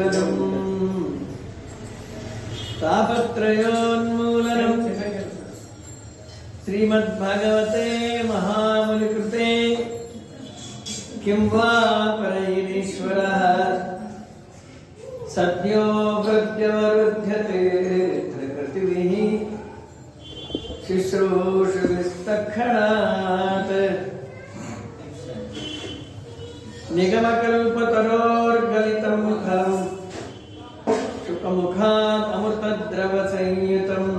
शिवदम् तापत्रयोन्मूलनम् श्रीमद्भगवते महामुनिकृते किं वा परैरीश्वरः सद्यो प्रत्यवरुध्यते प्रकृतिभिः शुश्रूषुविस्तक्षणात्। निगमकल्पतरोर्गलितं मुखादमृतद्रवसंयुतम्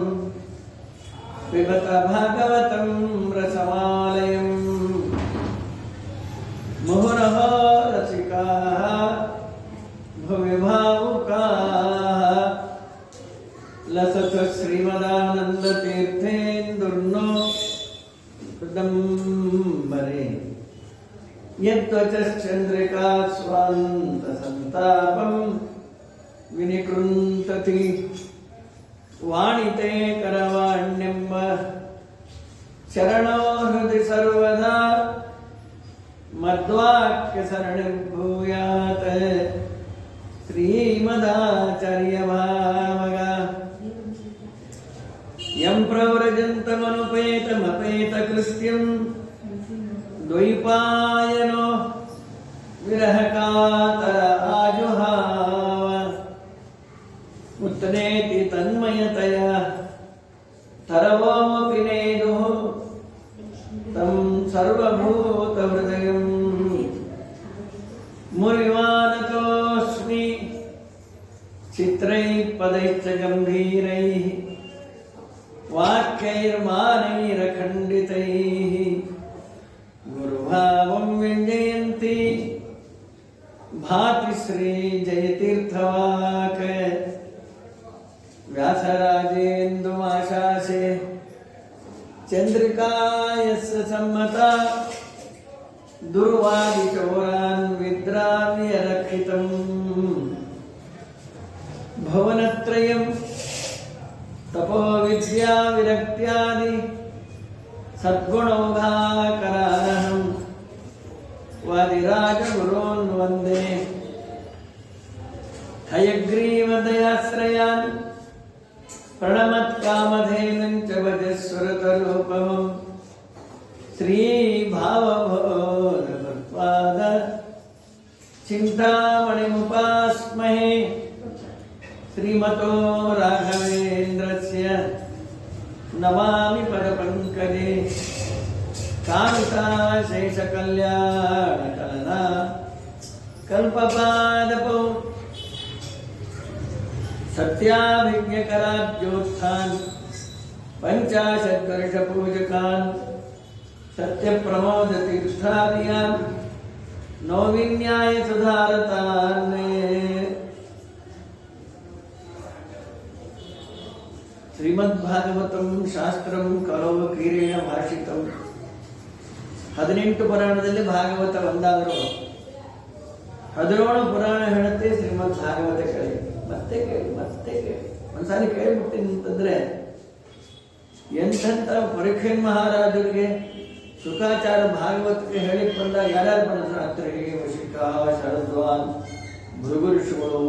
पिबत भागवतम् रसमालयम्। मुहुरः रसिकाः भुविभावुकाः लसत श्रीमदानन्दतीर्थेन्दुर्नो कृदम्बरे यद्वचश्चन्द्रिका स्वान्तसन्तापम् ವಿನಿಕೃಂತತಿ. ವಾಣಿತೆ ಕರವಾಣ್ಯೆಂಬ ಶರಣೋ ಹೃದಯ ಸರ್ವದಾ ಮಧ್ವಾಕ್ಯ ಭೂಯಾತ ಶ್ರೀಮದಾಚಾರ್ಯ ಭಾವಗ ಯಂ ಪ್ರವ್ರಜಂತಮನುಪೇತಮಪೇತ ಕೃತ್ಯಂ ದ್ವೈಪಾಯನೋ ವಿರಹಕಾತರ. चित्रैः पदैश्च गम्भीरैः वाक्यैर्मानैरखण्डितैः। गुरुभावं व्यञ्जयन्ति भाति श्रीजयतीर्थवाक् व्यासराजेन्दुमाशासे चन्द्रिकायस्य सम्मता। दुर्वादिचोरान् विद्राव्यरक्षितम् भवनत्रयम्। तपोविद्या विरक्त्यादि। सद्गुणौघाकरानहम् वादिराजगुरोन् वंदे हयग्रीवदयाश्रयान्। प्रणमत्कामधेनुं च भजस्वरतरूपमम् श्रीभावभोरभत्वाद चिन्तामणिमुपास्महे। श्रीमतो राघवेन्द्रस्य नमामि पदपङ्कजे कामिताशेषकल्याणकलना कल्पपादपौ सत्याभिज्ञकराब्जोत्थान् पञ्चाशद्वर्षपूजकान् सत्यप्रमोदतीर्थादियान् नौविन्यायसुधारतान् ಶ್ರೀಮದ್ಭಾಗವತಂ ಶಾಸ್ತ್ರಂ ಕಲೋ ಕೀರೇಣ ಭಾಷಿತಂ. ಹದಿನೆಂಟು ಪುರಾಣದಲ್ಲಿ ಭಾಗವತ ಒಂದಾದರೂ ಹದಿನೇಳು ಪುರಾಣ ಹೇಳುತ್ತೆ ಶ್ರೀಮದ್ ಭಾಗವತ ಕೇಳಿ. ಮತ್ತೆ ಕೇಳಿ ಮತ್ತೆ ಕೇಳಿ. ಒಂದ್ಸಾರಿ ಕೇಳಿಬಿಡ್ತೀನಿ ಅಂತಂದ್ರೆ ಎಂಥೆಂಥ ಪರೀಕ್ಷೆ ಮಹಾರಾಜರಿಗೆ ಶುಕಾಚಾರ ಭಾಗವತಕ್ಕೆ ಹೇಳಿ ಬಂದಾಗ ಯಾರ್ಯಾರು ಬಂದ್ರು? ಅತ್ರಿ ವಶಿಕ, ಶರದ್ವಾನ್ ಭೃಗು ಋಷಿಗಳು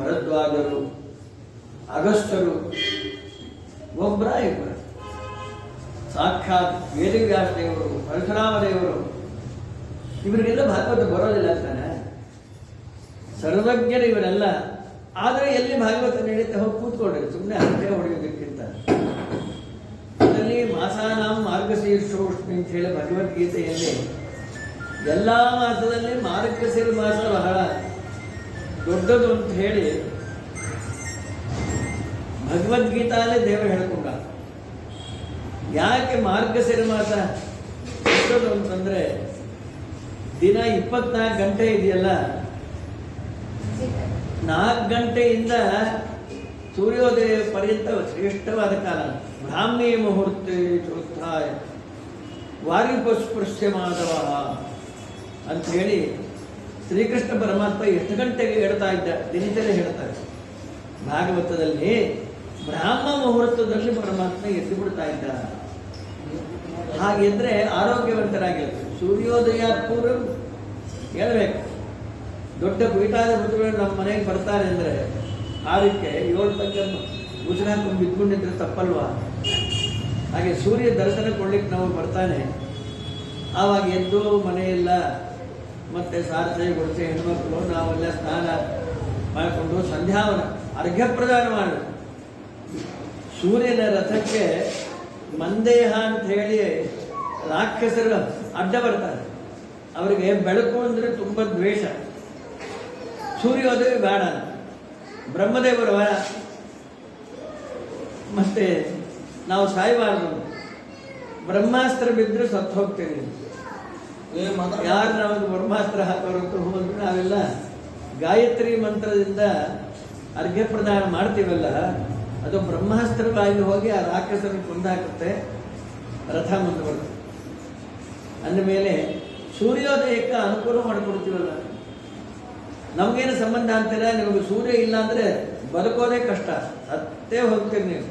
ಭರದ್ವಾಜರು ಅಗಸ್ತ್ಯರು ಒಬ್ಬರ ಇಬ್ಬರ. ಸಾಕ್ಷಾತ್ ವೇದವ್ಯಾಸ ದೇವರು, ಪರಶುರಾಮ ದೇವರು. ಇವರಿಗೆಲ್ಲ ಭಾಗವತ ಬರೋದಿಲ್ಲ ಅಂತಾನೆ. ಸರ್ವಜ್ಞರು ಇವರೆಲ್ಲ, ಆದರೆ ಎಲ್ಲಿ ಭಾಗವತ ನಡೀತಾ ಹೋಗಿ ಕೂತ್ಕೊಂಡ್ರೆ ಸುಮ್ಮನೆ ಹರಟೆ ಹೊಡೆಯೋದಕ್ಕಿಂತ. ಅದರಲ್ಲಿ ಮಾಸಾನಾಂ ಮಾರ್ಗಶೀರ್ಷೋಷ್ಣಿ ಅಂತ ಹೇಳಿ ಭಗವದ್ಗೀತೆಯಲ್ಲಿ ಎಲ್ಲ ಮಾಸದಲ್ಲಿ ಮಾರ್ಗಶೀರ್ ಮಾಸ ಬಹಳ ದೊಡ್ಡದು ಅಂತ ಹೇಳಿ ಭಗವದ್ಗೀತಾಲೇ ದೇವರು ಹೇಳ್ಕೊಂಡ. ಯಾಕೆ ಮಾರ್ಗ ಮಾಸ ದೊಡ್ಡದು ಅಂತಂದ್ರೆ ದಿನ ಇಪ್ಪತ್ನಾಲ್ಕು ಗಂಟೆ ಇದೆಯಲ್ಲ? ನಾಲ್ಕು ಗಂಟೆಯಿಂದ ಸೂರ್ಯೋದಯ ಪರ್ಯಂತ ಶ್ರೇಷ್ಠವಾದ ಕಾಲ. ಬ್ರಾಹ್ಮಿ ಮುಹೂರ್ತ ಚೋತ್ಥಾಯ ವಾರಿಪಸ್ಪೃಶ್ಯ ಮಾಧವ ಅಂತ ಹೇಳಿ ಶ್ರೀಕೃಷ್ಣ ಪರಮಾತ್ಮ ಎಷ್ಟು ಗಂಟೆಗೆ ಹೇಳ್ತಾ ಇದ್ದ? ದಿನಚರಿ ಹೇಳ್ತಾರೆ ಭಾಗವತದಲ್ಲಿ ಬ್ರಾಹ್ಮ ಮುಹೂರ್ತದಲ್ಲಿ ಪರಮಾತ್ಮ ಎದ್ದು ಬಿಡ್ತಾ ಇದ್ದ ಹಾಗೆಂದ್ರೆ ಆರೋಗ್ಯವಂತರಾಗಿರುತ್ತೆ ಸೂರ್ಯೋದಯ ಪೂರ್ವ ಹೇಳಬೇಕು. ದೊಡ್ಡ ಕುಯಿತಾದ ಋತುಗಳು ನಮ್ಮ ಮನೆಗೆ ಬರ್ತಾರೆ ಅಂದ್ರೆ ಆರಕ್ಕೆ ಏಳು ತಕ್ಕ ಮುಸುರು ಹಾಕೊಂಡು ಬಿದ್ಕೊಂಡಿದ್ರೆ ತಪ್ಪಲ್ವಾ? ಹಾಗೆ ಸೂರ್ಯ ದರ್ಶನ ಕೊಡ್ಲಿಕ್ಕೆ ನಾವು ಬರ್ತಾನೆ. ಆವಾಗ ಎದ್ದು ಮನೆಯೆಲ್ಲ ಮತ್ತೆ ಸಾರಥಿ ಗೊಳಿಸಿ ಹೆಣ್ಮಕ್ಳು, ನಾವೆಲ್ಲ ಸ್ನಾನ ಮಾಡಿಕೊಂಡು ಸಂಧ್ಯಾವನ, ಅರ್ಘ್ಯ ಪ್ರದಾನ ಮಾಡು ಸೂರ್ಯನ ರಥಕ್ಕೆ ಮಂದೇಹ ಅಂತ ಹೇಳಿ ರಾಕ್ಷಸರು ಅಡ್ಡ ಬರ್ತಾರೆ. ಅವರಿಗೆ ಬೆಳಕು ಅಂದ್ರೆ ತುಂಬಾ ದ್ವೇಷ. ಸೂರ್ಯೋದಯ ಬೇಡ ಬ್ರಹ್ಮದೇವರು ವರ ಮತ್ತೆ ನಾವು ಸಾಯಬಾರದು. ಬ್ರಹ್ಮಾಸ್ತ್ರ ಬಿದ್ದರೆ ಸತ್ತು ಹೋಗ್ತೇವೆ. ಯಾರು ನಮಗೆ ಬ್ರಹ್ಮಾಸ್ತ್ರ ಹಾಕೋರು ಅಂತ ಹೋದ್ರೆ ನಾವೆಲ್ಲ ಗಾಯತ್ರಿ ಮಂತ್ರದಿಂದ ಅರ್ಘ್ಯ ಪ್ರದಾನ ಮಾಡ್ತೀವಲ್ಲ. ಅದು ಬ್ರಹ್ಮಾಸ್ತ್ರವಾಗಿ ಹೋಗಿ ಆ ರಾಕ್ಷಸನ ಕೊಂದಾಕುತ್ತೆ ರಥ ಮುಂದುವರೆದು ಅಂದಮೇಲೆ ಸೂರ್ಯೋದಯಕ್ಕೆ ಅನುಕೂಲ ಮಾಡಿಕೊಡ್ತೀವಲ್ಲ? ನಮಗೇನು ಸಂಬಂಧ ಅಂತೀರ ನಿಮಗೆ ಸೂರ್ಯ ಇಲ್ಲ ಅಂದರೆ ಬದುಕೋದೇ ಕಷ್ಟ, ಸತ್ತೇ ಹೋಗ್ತೀರಿ ನೀವು.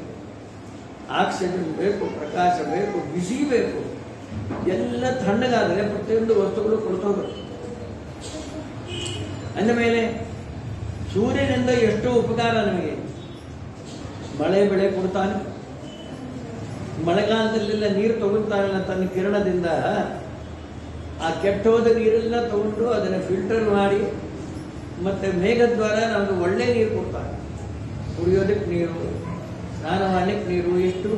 ಆಕ್ಸಿಜನ್ ಬೇಕು, ಪ್ರಕಾಶ ಬೇಕು, ಬಿಸಿ ಬೇಕು. ಎಲ್ಲ ತಣ್ಣಗಾದರೆ ಪ್ರತಿಯೊಂದು ವಸ್ತುಗಳು ಅಂದ ಅಂದಮೇಲೆ ಸೂರ್ಯನಿಂದ ಎಷ್ಟು ಉಪಕಾರ ನಮಗೆ? ಮಳೆ ಬೆಳೆ ಕೊಡ್ತಾನೆ. ಮಳೆಗಾಲದಲ್ಲೆಲ್ಲ ನೀರು ತಗೊಳ್ತಾನಲ್ಲ ತನ್ನ ಕಿರಣದಿಂದ, ಆ ಕೆಟ್ಟೋದ ನೀರೆಲ್ಲ ತಗೊಂಡು ಅದನ್ನು ಫಿಲ್ಟರ್ ಮಾಡಿ, ಮತ್ತೆ ಮೇಘದ್ವಾರ ನಮಗೆ ಒಳ್ಳೆ ನೀರು ಕೊಡ್ತಾನೆ ಕುಡಿಯೋದಕ್ಕೆ ನೀರು ಸ್ನಾನ ಮಾಡಲಿಕ್ಕೆ ನೀರು, ಎಷ್ಟು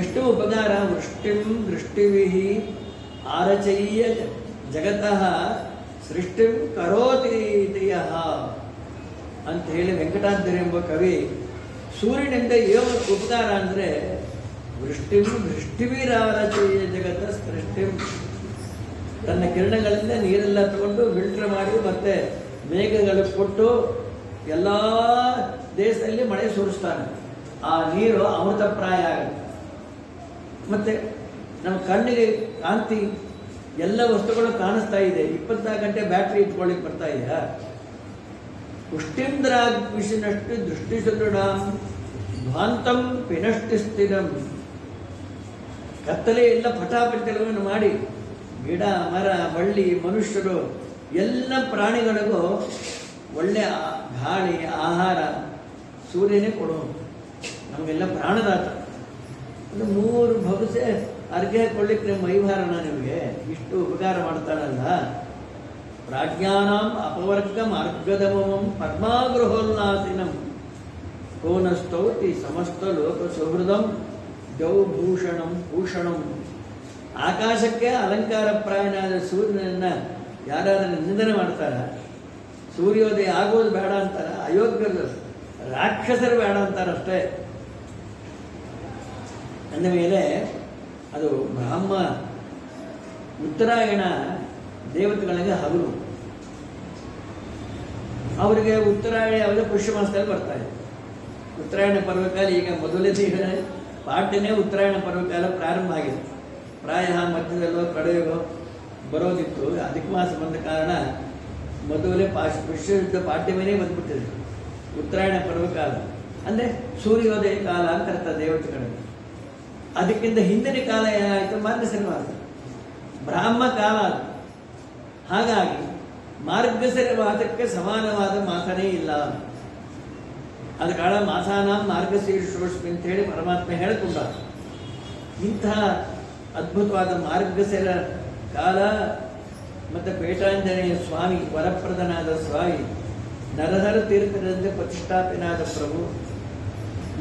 ಎಷ್ಟು ಉಪಕಾರ, ವೃಷ್ಟಿಂ ದೃಷ್ಟಿವಿಹಿ ಆರಚಯ್ಯ ಜಗತಃ ಸೃಷ್ಟಿಂ ಕರೋತಿ ಅಂತ ಹೇಳಿ ವೆಂಕಟಾದ್ರಿ ಎಂಬ ಕವಿ ಸೂರ್ಯನಿಂದ ಏನು ಉಪಕಾರ ಅಂದ್ರೆ ವೃಷ್ಟಿಂ ದೃಷ್ಟಿವೀರಾರಚಯ್ಯ ಜಗತ್ತ ಸೃಷ್ಟಿಂ ತನ್ನ ಕಿರಣಗಳಿಂದ ನೀರೆಲ್ಲ ತಗೊಂಡು ಫಿಲ್ಟರ್ ಮಾಡಿ ಮತ್ತೆ ಮೇಘಗಳು ಕೊಟ್ಟು ಎಲ್ಲ ದೇಶದಲ್ಲಿ ಮಳೆ ಸುರಿಸ್ತಾನೆ. ಆ ನೀರು ಅಮೃತಪ್ರಾಯ ಆಗುತ್ತೆ. ಮತ್ತೆ ನಮ್ಮ ಕಣ್ಣಿಗೆ ಕಾಂತಿ, ಎಲ್ಲ ವಸ್ತುಗಳು ಕಾಣಿಸ್ತಾ ಇದೆ. ಇಪ್ಪತ್ನಾಲ್ಕು ಗಂಟೆ ಬ್ಯಾಟ್ರಿ ಇಟ್ಕೊಳ್ಳಿಕ್ಕೆ ಬರ್ತಾ ಇದೆಯಾ? ಪುಷ್ಟಿಂದ್ರಾಗ್ವಿಷಿನಷ್ಟು ದೃಷ್ಟಿ ಸುದೃಢಂ ಧ್ವಾಂತಂ ಪಿನಷ್ಟಿ ಸ್ಥಿರಂ. ಕತ್ತಲೆ ಎಲ್ಲ ಪಟಾಪಟಿಗಳನ್ನು ಮಾಡಿ, ಗಿಡ, ಮರ, ಬಳ್ಳಿ, ಮನುಷ್ಯರು, ಎಲ್ಲ ಪ್ರಾಣಿಗಳಿಗೂ ಒಳ್ಳೆ ಗಾಳಿ, ಆಹಾರ, ಸೂರ್ಯನೇ ಕೊಡೋ. ನಮಗೆಲ್ಲ ಪ್ರಾಣದಾತ. ಅದು ಮೂರು ಭವಿಷ್ಯ ಅರ್ಘ್ಯ ಕೊಡ್ಲಿಕ್ಕೆ ನಿಮ್ಮ ಮೈಭಾರಣ ನಿಮಗೆ. ಇಷ್ಟು ಉಪಕಾರ ಮಾಡ್ತಾನಲ್ಲ ಪ್ರಾಜ್ಞಾನಾಂ ಅಪವರ್ಗ ಮಾರ್ಗದಮಂ ಪದ್ಮಾಗೃಹೋಲ್ಲಾಸಿನಂ. ಕೋನಸ್ತೌತಿ ಸಮಸ್ತ ಲೋಕ ಸುಹೃದಂ ಜೌಭೂಷಣಂ ಭೂಷಣಂ. ಆಕಾಶಕ್ಕೆ ಅಲಂಕಾರ ಪ್ರಾಯನಾದ ಸೂರ್ಯನನ್ನ ಯಾರಾದರೂ ನಿಂದನೆ ಮಾಡ್ತಾರ? ಸೂರ್ಯೋದಯ ಆಗೋದು ಬೇಡ ಅಂತಾರ? ಅಯೋಗ್ಯರು ರಾಕ್ಷಸರು ಬೇಡ ಅಂತಾರಷ್ಟೇ. ಅಂದ ಮೇಲೆ ಅದು ಬ್ರಹ್ಮ ಉತ್ತರಾಯಣ ದೇವತೆಗಳಿಗೆ ಹಗಲು. ಅವರಿಗೆ ಉತ್ತರಾಯಣ ಅವರೇ ಪುಷ್ಯ ಮಾಸದಲ್ಲಿ ಬರ್ತಾರೆ ಉತ್ತರಾಯಣ ಪರ್ವಕಾಲ ಈಗ ಮೊದಲೇ ಈಗ ಪಾಠ್ಯನೇ ಉತ್ತರಾಯಣ ಪರ್ವಕಾಲ ಪ್ರಾರಂಭ ಆಗಿದೆ. ಪ್ರಾಯ ಮಧ್ಯದಲ್ಲೋ ಕಡೆಯೋ ಬರೋದಿತ್ತು. ಅಧಿಕ ಮಾಸ ಬಂದ ಕಾರಣ ಮೊದಲೇ ಪಾಶ್ ಪುಷ್ಯಯುದ್ಧ ಪಾಠ್ಯವೇ ಬಂದ್ಬಿಟ್ಟಿದೆ. ಉತ್ತರಾಯಣ ಪರ್ವಕಾಲ. ಅಂದರೆ ಸೂರ್ಯೋದಯ ಕಾಲ ಅಂತ ಅರ್ಥ ದೇವತೆಗಳಿಗೆ. ಅದಕ್ಕಿಂತ ಹಿಂದಿನ ಕಾಲ ಏನಾಯಿತು? ಮಾಸ ಬ್ರಾಹ್ಮ ಕಾಲ ಅದು. ಹಾಗಾಗಿ ಮಾರ್ಗಸರ ವಾದಕ್ಕೆ ಸಮಾನವಾದ ಮಾತನೇ ಇಲ್ಲ. ಅದ ಕಾಳ ಮಾಸಾನ ಮಾರ್ಗಶೀರ್ಷೋಷ್ಮಿ ಅಂತ ಹೇಳಿ ಪರಮಾತ್ಮ ಹೇಳಿಕೊಂಡ. ಇಂತಹ ಅದ್ಭುತವಾದ ಮಾರ್ಗಸರ ಕಾಲ ಮತ್ತು ಪೇಟಾಂಜನೇಯ ಸ್ವಾಮಿ, ವರಪ್ರದನಾದ ಸ್ವಾಮಿ, ನರಹರ ತೀರ್ಥರಂತೆ ಪ್ರತಿಷ್ಠಾಪನಾದ ಪ್ರಭು,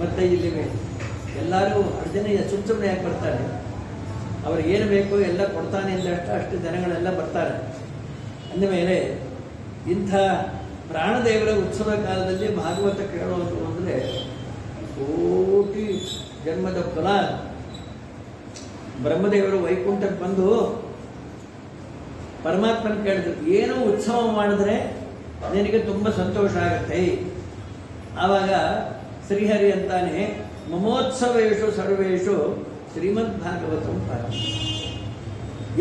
ಮತ್ತು ಇಲ್ಲಿ ಎಲ್ಲರೂ ಅರ್ಜನೆಯ ಸುಮ್ ಬರ್ತಾರೆ. ಅವ್ರಿಗೆ ಏನು ಬೇಕೋ ಎಲ್ಲ ಕೊಡ್ತಾನೆ ಅಂದಷ್ಟು ಅಷ್ಟು ಜನಗಳೆಲ್ಲ ಬರ್ತಾರೆ. ಅಂದಮೇಲೆ ಇಂಥ ಪ್ರಾಣದೇವರ ಉತ್ಸವ ಕಾಲದಲ್ಲಿ ಭಾಗವತ ಕೇಳೋದು ಅಂದರೆ ಕೋಟಿ ಜನ್ಮದ ಫಲ. ಬ್ರಹ್ಮದೇವರು ವೈಕುಂಠಕ್ಕೆ ಬಂದು ಪರಮಾತ್ಮನ ಕೇಳಿದ್ರು, ಏನೋ ಉತ್ಸವ ಮಾಡಿದ್ರೆ ನಿನಗೆ ತುಂಬ ಸಂತೋಷ ಆಗುತ್ತೆ. ಆವಾಗ ಶ್ರೀಹರಿ ಅಂತಾನೆ ಮಮೋತ್ಸವೇಶು ಸರ್ವೇಶು ಶ್ರೀಮದ್ ಭಾಗವತಂ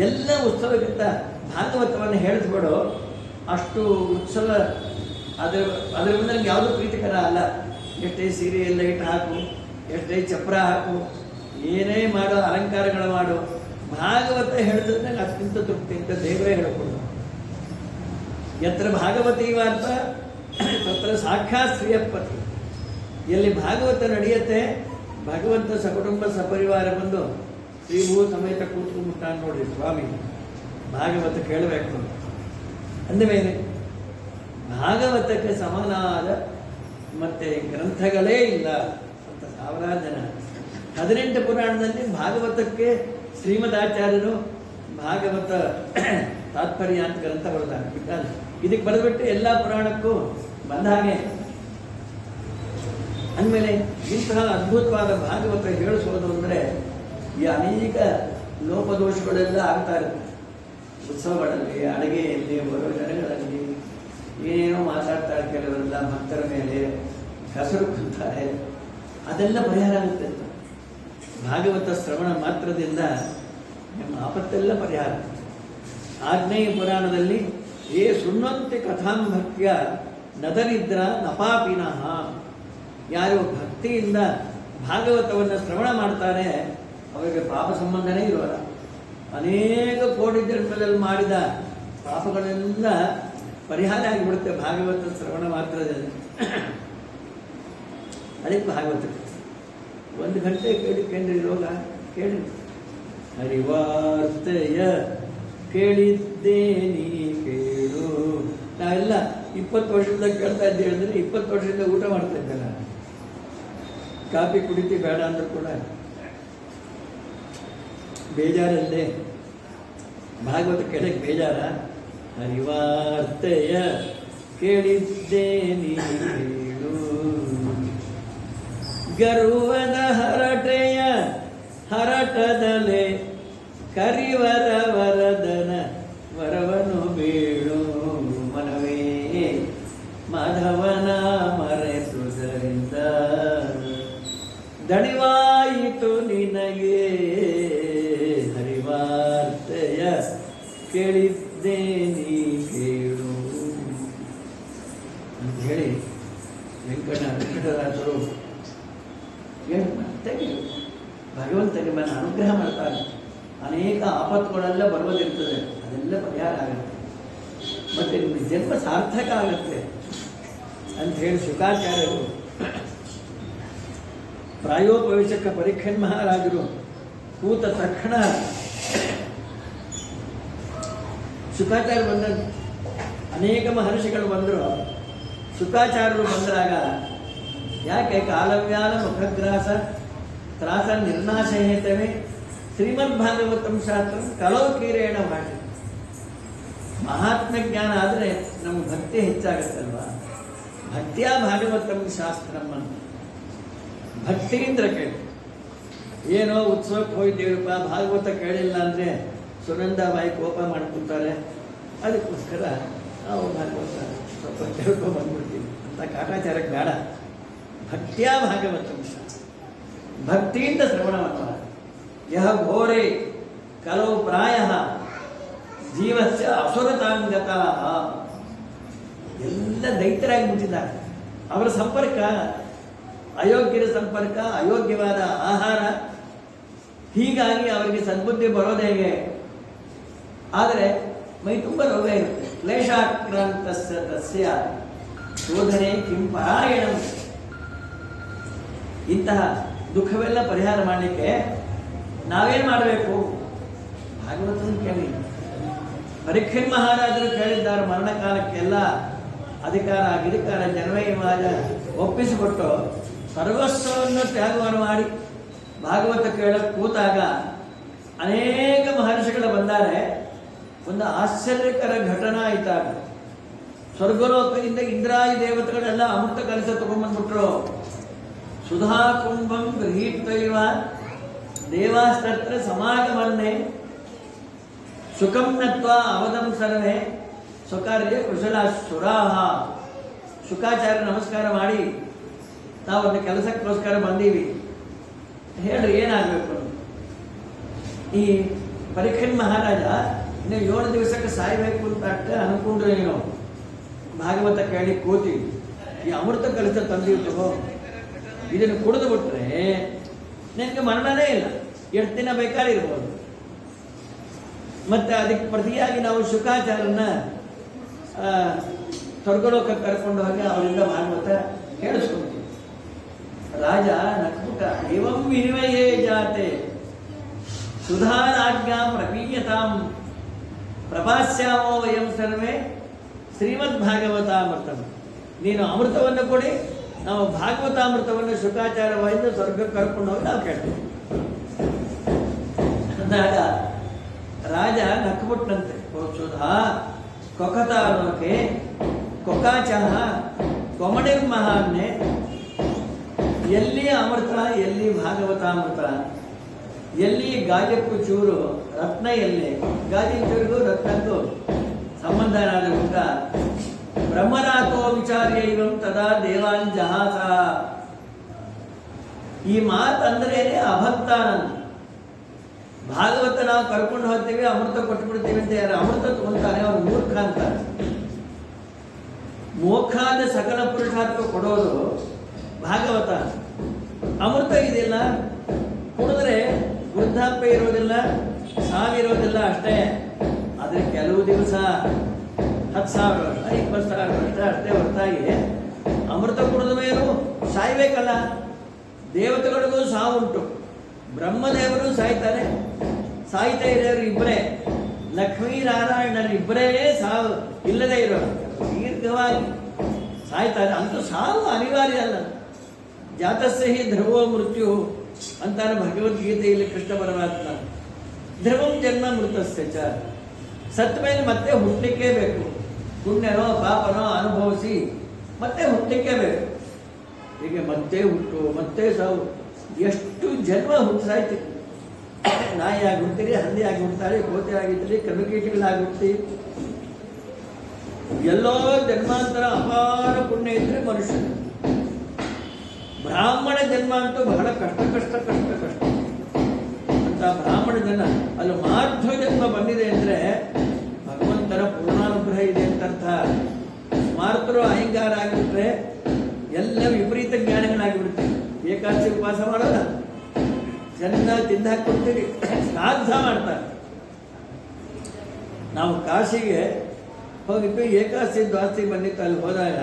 ಎಲ್ಲ ಉತ್ಸವಕ್ಕಿಂತ ಭಾಗವತವನ್ನು ಹೇಳಿದ್ಬಿಡು ಅಷ್ಟು ಉತ್ಸವ ಅದರ ಅದರ ಮುಂದೆ ನನಗೆ ಯಾವುದೂ ಪ್ರೀತಿಕರ ಅಲ್ಲ. ಎಷ್ಟೇ ಸೀರೆ ಎಲ್ಲ ಇಟ್ಟು ಹಾಕು, ಎಷ್ಟೇ ಚಪ್ರ ಹಾಕು, ಏನೇ ಮಾಡೋ ಅಲಂಕಾರಗಳು ಮಾಡು. ಭಾಗವತ ಹೇಳಿದ್ರೆ ನನಗೆ ಅತ್ಯಂತ ತೃಪ್ತಿ ಅಂತ ದೇವರೇ ಹೇಳ್ಕೊಡು ಎತ್ತರ ಭಾಗವತಿ ವಾರ್ತ ತತ್ರ ಸಾಕ್ಷಾತ್ ಎಲ್ಲಿ ಭಾಗವತ ನಡೆಯುತ್ತೆ, ಭಗವಂತ ಸಕುಟುಂಬ ಸಪರಿವಾರ ಬಂದು ಶ್ರೀಭೂ ಸಮೇತ ಕೂತ್ಕೊಂಡ್ಬಿಟ್ಟ ನೋಡ್ರಿ ಸ್ವಾಮಿ. ಭಾಗವತ ಕೇಳಬೇಕು ಅಂದಮೇಲೆ ಭಾಗವತಕ್ಕೆ ಸಮನಾದ ಮತ್ತೆ ಗ್ರಂಥಗಳೇ ಇಲ್ಲ ಅಂತ ಸಾವಿರಾರು ಜನ ಹದಿನೆಂಟು ಪುರಾಣದಲ್ಲಿ ಭಾಗವತಕ್ಕೆ ಶ್ರೀಮದಾಚಾರ್ಯರು ಭಾಗವತ ತಾತ್ಪರ್ಯ ಅಂತ ಗ್ರಂಥ ಬಿಟ್ಟು ಇದಕ್ಕೆ ಬರೆದ್ಬಿಟ್ಟು ಎಲ್ಲ ಪುರಾಣಕ್ಕೂ ಬಂದ ಹಾಗೆ. ಅಂದಮೇಲೆ ಇಂತಹ ಅದ್ಭುತವಾದ ಭಾಗವತ ಹೇಳಿಸೋದು ಅಂದರೆ ಈ ಅನೇಕ ಲೋಪದೋಷಗಳೆಲ್ಲ ಆಗ್ತಾ ಇರುತ್ತೆ. ಉತ್ಸವಗಳಲ್ಲಿ, ಅಡುಗೆಯಲ್ಲಿ ಜನಗಳಲ್ಲಿ ಏನೇನೋ ಮಾತಾಡ್ತಾ ಕೆಲವರೆಲ್ಲ ಭಕ್ತರ ಮೇಲೆ, ಹೆಸರು ಕುಂತಾರೆ ಅದೆಲ್ಲ ಪರಿಹಾರ ಆಗುತ್ತೆ. ಅಂತ ಭಾಗವತ ಶ್ರವಣ ಮಾತ್ರದಿಂದ ನಿಮ್ಮ ಆಪತ್ತೆಲ್ಲ ಪರಿಹಾರ ಆಗ್ನೇಯ ಪುರಾಣದಲ್ಲಿ ಏ ಸುಣ್ಣಂತೆ ಕಥಾಂ ಭಕ್ತಿಯ ನದರಿದ್ರ ನಪಾಪಿನಃ. ಯಾರು ಭಕ್ತಿಯಿಂದ ಭಾಗವತವನ್ನು ಶ್ರವಣ ಮಾಡ್ತಾರೆ, ಅವರಿಗೆ ಪಾಪ ಸಂಬಂಧನೇ ಇರೋಲ್ಲ. ಅನೇಕ ಕೋಟಿ ಜನ್ಮದಲ್ಲಿ ಮಾಡಿದ ಪಾಪಗಳೆಲ್ಲ ಪರಿಹಾರ ಆಗಿಬಿಡುತ್ತೆ. ಭಾಗವತ ಶ್ರವಣ ಮಾತ್ರದಲ್ಲಿ. ಅದಕ್ಕೆ ಭಾಗವತ. ಒಂದು ಗಂಟೆ ಕೇಳಿ ರೋಗ ಕೇಳಿ ಹರಿವಾರ್ತೆಯ ಕೇಳಿದ್ದೇನಿ, ಕೇಳು. ನಾವೆಲ್ಲ ಇಪ್ಪತ್ತು ವರ್ಷದಿಂದ ಕೇಳ್ತಾ ಇದ್ದೀವಿ ಅಂದರೆ ಇಪ್ಪತ್ತು ವರ್ಷದಿಂದ ಊಟ ಮಾಡ್ತಾ ಇದ್ದೆ ನಾನು ಕಾಫಿ ಕುಡಿತಿ ಬೇಡ ಅಂದರೂ ಕೂಡ ಬೇಜಾರಲ್ಲದೆ ಭಾಗವತ ಕೇಳಕ್ಕೆ ಬೇಜಾರ? ಹರಿವಾರ್ತೆಯ ಕೇಳಿದ್ದೇನಿ ಕೇಳು ಗರ್ವದ ಹರಟೆಯ ಹರಟದಲೆ ಕರಿವರ ವರದನ ವರವನು ಬೀಳು ಮನವೇ. ಮಾಧವನ ಮರೆಸುವುದರಿಂದ ದಣಿವಾಯಿತು ಕೇಳಿದ್ದೇನಿ ಕೇಳು. ಅಂತ ಹೇಳಿ ವೆಂಕಟ ವೆಂಕಟರಾಜರು ಮತ್ತೆ ಭಗವಂತ ನಿಮ್ಮನ್ನು ಅನುಗ್ರಹ ಮಾಡ್ತಾನೆ ಅನೇಕ ಆಪತ್ತುಗಳೆಲ್ಲ ಬರುವುದಿರ್ತದೆ. ಅದೆಲ್ಲ ಪರಿಹಾರ ಆಗುತ್ತೆ. ಮತ್ತೆ ನಿಮ್ಮ ಜನ್ಮ ಸಾರ್ಥಕ ಆಗುತ್ತೆ ಅಂತ ಹೇಳಿ ಶುಕಾಚಾರ್ಯರು ಪ್ರಾಯೋಪವೇಶಕ ಪರೀಕ್ಷಣ್ ಮಹಾರಾಜರು, ಕೂತ ತಕ್ಷಣ ಶುಕಾಚಾರ್ಯ ಬಂದ ಅನೇಕ ಮಹರ್ಷಿಗಳು ಬಂದರು. ಸುಖಾಚಾರ್ಯರು ಬಂದಾಗ ಯಾಕೆ ಕಾಲವ್ಯಾಲ ಮುಖಗ್ರಾಸ ತ್ರಾಸ ನಿರ್ನಾಶ ಹೇತವೆ ಶ್ರೀಮದ್ ಭಾಗವತಂ ಶಾಸ್ತ್ರ ಕಲವು ಕೀರೇಣ ಮಾಡಿ ಮಹಾತ್ಮ ಜ್ಞಾನ ಆದರೆ ನಮ್ಮ ಭಕ್ತಿ ಹೆಚ್ಚಾಗುತ್ತಲ್ವಾ? ಭಕ್ತಿಯ ಭಾಗವತಂ ಶಾಸ್ತ್ರ ಭಕ್ತಿಯಿಂದ ಕೇಳಿ. ಏನೋ ಉತ್ಸವಕ್ಕೆ ಹೋಗಿದ್ದೀವಪ್ಪ, ಭಾಗವತ ಕೇಳಿಲ್ಲ ಅಂದರೆ ಸುನಂದಾಬಾಯಿ ಕೋಪ ಮಾಡ್ಕೊತಾರೆ ಅದಕ್ಕೋಸ್ಕರ ನಾವು ಭಾಗವತ ಸ್ವಲ್ಪ ಕೇಳ್ಕೊಂಡು ಬಂದ್ಬಿಡ್ತೀವಿ. ಅಂತ ಕಾಟಾಚಾರಕ್ಕೆ ಬೇಡ. ಭಕ್ತಿಯ ಭಾಗವತ ಶಾಸ್ತ್ರ ಭಕ್ತಿಯಿಂದ ಶ್ರವಣ ಮಾಡ್ತಾರೆ. ಯಹ ಘೋರೆ ಕಲವು ಪ್ರಾಯ ಜೀವಸ್ಯ ಅಸುರತಾಂಗತ. ಎಲ್ಲ ದೈತ್ಯರಾಗಿ ಬಿಟ್ಟಿದ್ದಾರೆ ಅವರ ಸಂಪರ್ಕ, ಅಯೋಗ್ಯರ ಸಂಪರ್ಕ, ಅಯೋಗ್ಯವಾದ ಆಹಾರ, ಹೀಗಾಗಿ ಅವರಿಗೆ ಸದ್ಬುದ್ಧಿ ಬರೋದು ಹೇಗೆ? ಆದರೆ ಮೈ ತುಂಬ ರೋಗ ಇರುತ್ತೆ. ಕ್ಲೇಶಾಕ್ರಾಂತ ತಸ್ಯ ಶೋಧನೆ ಕಿಂ ಪರಾಯಣಂ. ಇಂತಹ ದುಃಖವೆಲ್ಲ ಪರಿಹಾರ ಮಾಡಲಿಕ್ಕೆ ನಾವೇನು ಮಾಡಬೇಕು? ಭಾಗವತನ ಕೇಳಿ. ಪರೀಕ್ಷೆ ಮಹಾರಾಜರು ಕೇಳಿದ್ದಾರೆ ಮರಣ ಕಾಲಕ್ಕೆಲ್ಲ ಅಧಿಕಾರ, ಗಿರಿಕಾರ ಜನವೇ ಮಹಾರಾಜ ಒಪ್ಪಿಸಿಕೊಟ್ಟು ಸರ್ವಸ್ವವನ್ನು ತ್ಯಾಗವನ್ನು ಮಾಡಿ ಭಾಗವತ ಕೇಳ ಕೂತಾಗ ಅನೇಕ ಮಹರ್ಷಿಗಳು ಬಂದಾರೆ. ಒಂದು ಆಶ್ಚರ್ಯಕರ ಘಟನಾ ಆಯ್ತಾಗ ಸ್ವರ್ಗಲೋಕದಿಂದ ಇಂದ್ರಾಯಿ ದೇವತೆಗಳೆಲ್ಲ ಅಮೃತ ಕಲಸ ತಗೊಂಡ್ಬಂದ್ಬಿಟ್ರು. ಸುಧಾ ಕುಂಭಂ ಗೃಹೀತೈವ ದೇವಾಸ್ತತ್ರ ಸಮಾಗಮನ್ನೇ ಸುಖಂನತ್ವ ಅವಧಂ ಸರ್ವೇ ಸ್ವಕಾರ್ಯ ಕುಶಲ ಸುರಾಹ. ಶುಕಾಚಾರ್ಯ ನಮಸ್ಕಾರ ಮಾಡಿ. ನಾವು ಒಂದು ಕೆಲಸಕ್ಕೋಸ್ಕರ ಬಂದೀವಿ. ಹೇಳ್ರಿ ಏನಾಗಬೇಕು ಈ ಪರೀಕ್ಷಣ್ ಮಹಾರಾಜ ಇನ್ನು ಏಳು ದಿವಸಕ್ಕೆ ಸಾಯ್ಬೇಕು ಅಂತ ಅನ್ಕೊಂಡ್ರೆ ನೀನು ಭಾಗವತ ಕೇಳಿ ಕೂತಿ, ಈ ಅಮೃತ ಕಲಿತ ತಂದಿರ್ತವೋ ಇದನ್ನು ಕುಡಿದು ಬಿಟ್ರೆ ನಿನಗೆ ಮರಣನೇ ಇಲ್ಲ. ಎಷ್ಟು ದಿನ ಬೇಕಾದ್ರೆ ಇರ್ಬೋದು ಮತ್ತೆ ಅದಕ್ಕೆ ಪ್ರತಿಯಾಗಿ ನಾವು ಶುಕಾಚಾರನ್ನ ಸ್ವರ್ಗಲೋಕಕ್ಕೆ ಕರ್ಕೊಂಡು ಹೋಗಿ ಅವರಿಂದ ಭಾಗವತ ಕೇಳಿಸ್ಕೊಳ್ತೀವಿ ರಾಜ ನಕ್ಕುಟ ಏವಂ ವಿನಿಮಯೇ ಜಾತೆ. ಸುಧಾರಾಜ್ಞಾ ಪ್ರಪೀಯತಾಂ. ಪ್ರಭಾಸ್ಯಾಮೋ ವಯಂ ಸರ್ವೇ ಶ್ರೀಮದ್ ಭಾಗವತಾಮೃತಂ ನೀನು ಅಮೃತವನ್ನು ಕೊಡಿ, ನಾವು ಭಾಗವತಾಮೃತವನ್ನು ಶುಕಾಚಾರವಾಯಿತು ಸ್ವರ್ಗಕ್ಕೆ ಕರ್ಕೊಂಡು ಹೋಗಿ ನಾವು ಕೇಳ್ತೀವಿ. ಅಂದಾಗ ರಾಜ ನಕ್ಬಿಟ್ನಂತೆ ಓ ಕೊಕತಾರೋಕೆ ಕೊಕಾಚಹ ಕೊಮಣಿರ್ಮಹಾನ್ನೆ ಎಲ್ಲಿ ಅಮೃತ, ಎಲ್ಲಿ ಭಾಗವತಾಮೃತ? ಎಲ್ಲಿ ಗಾಜಕ್ಕೂ ಚೂರು, ರತ್ನ ಎಲ್ಲಿ? ಗಾಜಿನ ಚೂರಿಗೂ ರತ್ನಕ್ಕೂ ಸಂಬಂಧ ಏನಾದರೂ ಬ್ರಹ್ಮನಾಥೋ ವಿಚಾರ್ಯ ತದಾ ದೇವಾನ್ ಜಹಾಸ. ಈ ಮಾತಂದ್ರೇನೆ ಅಭಕ್ತಾನಂದ. ಭಾಗವತ ನಾವು ಕರ್ಕೊಂಡು ಹೋಗ್ತೀವಿ, ಅಮೃತ ಕೊಟ್ಟು ಬಿಡ್ತೀವಿ ಅಂತ ಯಾರು ಅಮೃತ ತಗೊಂತಾನೆ, ಅವ್ರು ಮೂರ್ಖ ಅಂತಾರೆ. ಮೋಖಾದ ಸಕಲ ಪುರುಷಾರ್ಥ ಕೊಡೋದು ಭಾಗವತ. ಅಮೃತ ಇದೆಯಲ್ಲ ಕುಡಿದ್ರೆ ವೃದ್ಧಾಪ್ಯ ಇರೋದಿಲ್ಲ ಸಾವಿರೋದಿಲ್ಲ ಅಷ್ಟೇ. ಆದರೆ ಕೆಲವು ದಿವಸ ಹತ್ತು ಸಾವಿರ ವರ್ಷ, ಇಪ್ಪತ್ತು ಸಾವಿರ ವರ್ಷ ಅಷ್ಟೇ ಹೊರತಾಗಿ ಅಮೃತ ಕುಡಿದ ಮೇಲೂ ಸಾಯ್ಬೇಕಲ್ಲ. ದೇವತೆಗಳಿಗೂ ಸಾವುಂಟು ಬ್ರಹ್ಮದೇವರು ಸಾಯ್ತಾರೆ. ಸಾಯ್ತಾ ಇರೋರು ಇಬ್ಬರೇ ಲಕ್ಷ್ಮೀ ಇಬ್ಬರೇ ಸಾವು ಇಲ್ಲದೆ ಇರೋರು. ದೀರ್ಘವಾಗಿ ಸಾಯ್ತಾರೆ. ಅಂತೂ ಸಾವು ಅನಿವಾರ್ಯ ಅಲ್ಲ. ಜಾತಸ್ಸಹಿ ಧ್ರುವೋ ಮೃತ್ಯು. ಅಂತಾನೆ ಭಗವದ್ಗೀತೆಯಲ್ಲಿ ಕೃಷ್ಣ ಪರಮಾತ್ಮ ಧ್ರುವಂ ಜನ್ಮ ಮೃತಸ್ಯ ಚ. ಸತ್ತ ಮೇಲೆ ಮತ್ತೆ ಹುಟ್ಟಲಿಕ್ಕೆ ಬೇಕು. ಪುಣ್ಯನೋ ಪಾಪನೋ ಅನುಭವಿಸಿ ಮತ್ತೆ ಹುಟ್ಟಲಿಕ್ಕೆ ಬೇಕು. ಹೀಗೆ ಮತ್ತೆ ಹುಟ್ಟು, ಮತ್ತೆ ಸಾವು. ಎಷ್ಟು ಜನ್ಮ ಹುಟ್ಟಿಸಾಯ್ತು ನಾಯಿ ಆಗಿ ಹುಡ್ತೀರಿ ಹಂದಿ ಆಗಿ ಹುಡ್ತಾರೆ ಕೋತಿ ಆಗಿರ್ತೀರಿ ಕ್ರಿಮಿಕೀಟಗಳಾಗಿ ಎಲ್ಲೋ ಜನ್ಮಾಂತರ ಅಪಾರ ಪುಣ್ಯ ಇದ್ರೆ ಮನುಷ್ಯ ಬ್ರಾಹ್ಮಣ ಜನ್ಮ ಅಂತೂ ಬಹಳ ಕಷ್ಟ ಕಷ್ಟ ಕಷ್ಟ ಕಷ್ಟ. ಅಂತ ಬ್ರಾಹ್ಮಣ ಜನ, ಅಲ್ಲಿ ಮಾಧ್ವ ಜನ್ಮ ಬಂದಿದೆ ಅಂದ್ರೆ ಭಗವಂತನ ಪೂರ್ಣಾನುಗ್ರಹ ಇದೆ ಅಂತ ಅರ್ಥ. ಸ್ಮಾರ್ತರು ಅಹಂಕಾರ ಆಗಿಬಿಟ್ರೆ ಎಲ್ಲ ವಿಪರೀತ ಜ್ಞಾನಗಳಾಗಿಬಿಡುತ್ತೆ. ಏಕಾದಶಿ ಉಪವಾಸ ಮಾಡೋಲ್ಲ? ಚೆನ್ನಾಗಿ ತಿಂದು ಹಾಕ್ಕೊಡ್ತೀವಿ. ಶ್ರಾದ್ದ ಮಾಡ್ತಾರೆ. ನಾವು ಕಾಶಿಗೆ ಹೋಗಿದ್ದು ಏಕಾದಶಿ ದ್ವಾಸಿ ಬಂದಿತ್ತು, ಅಲ್ಲಿ ಹೋದಾಗ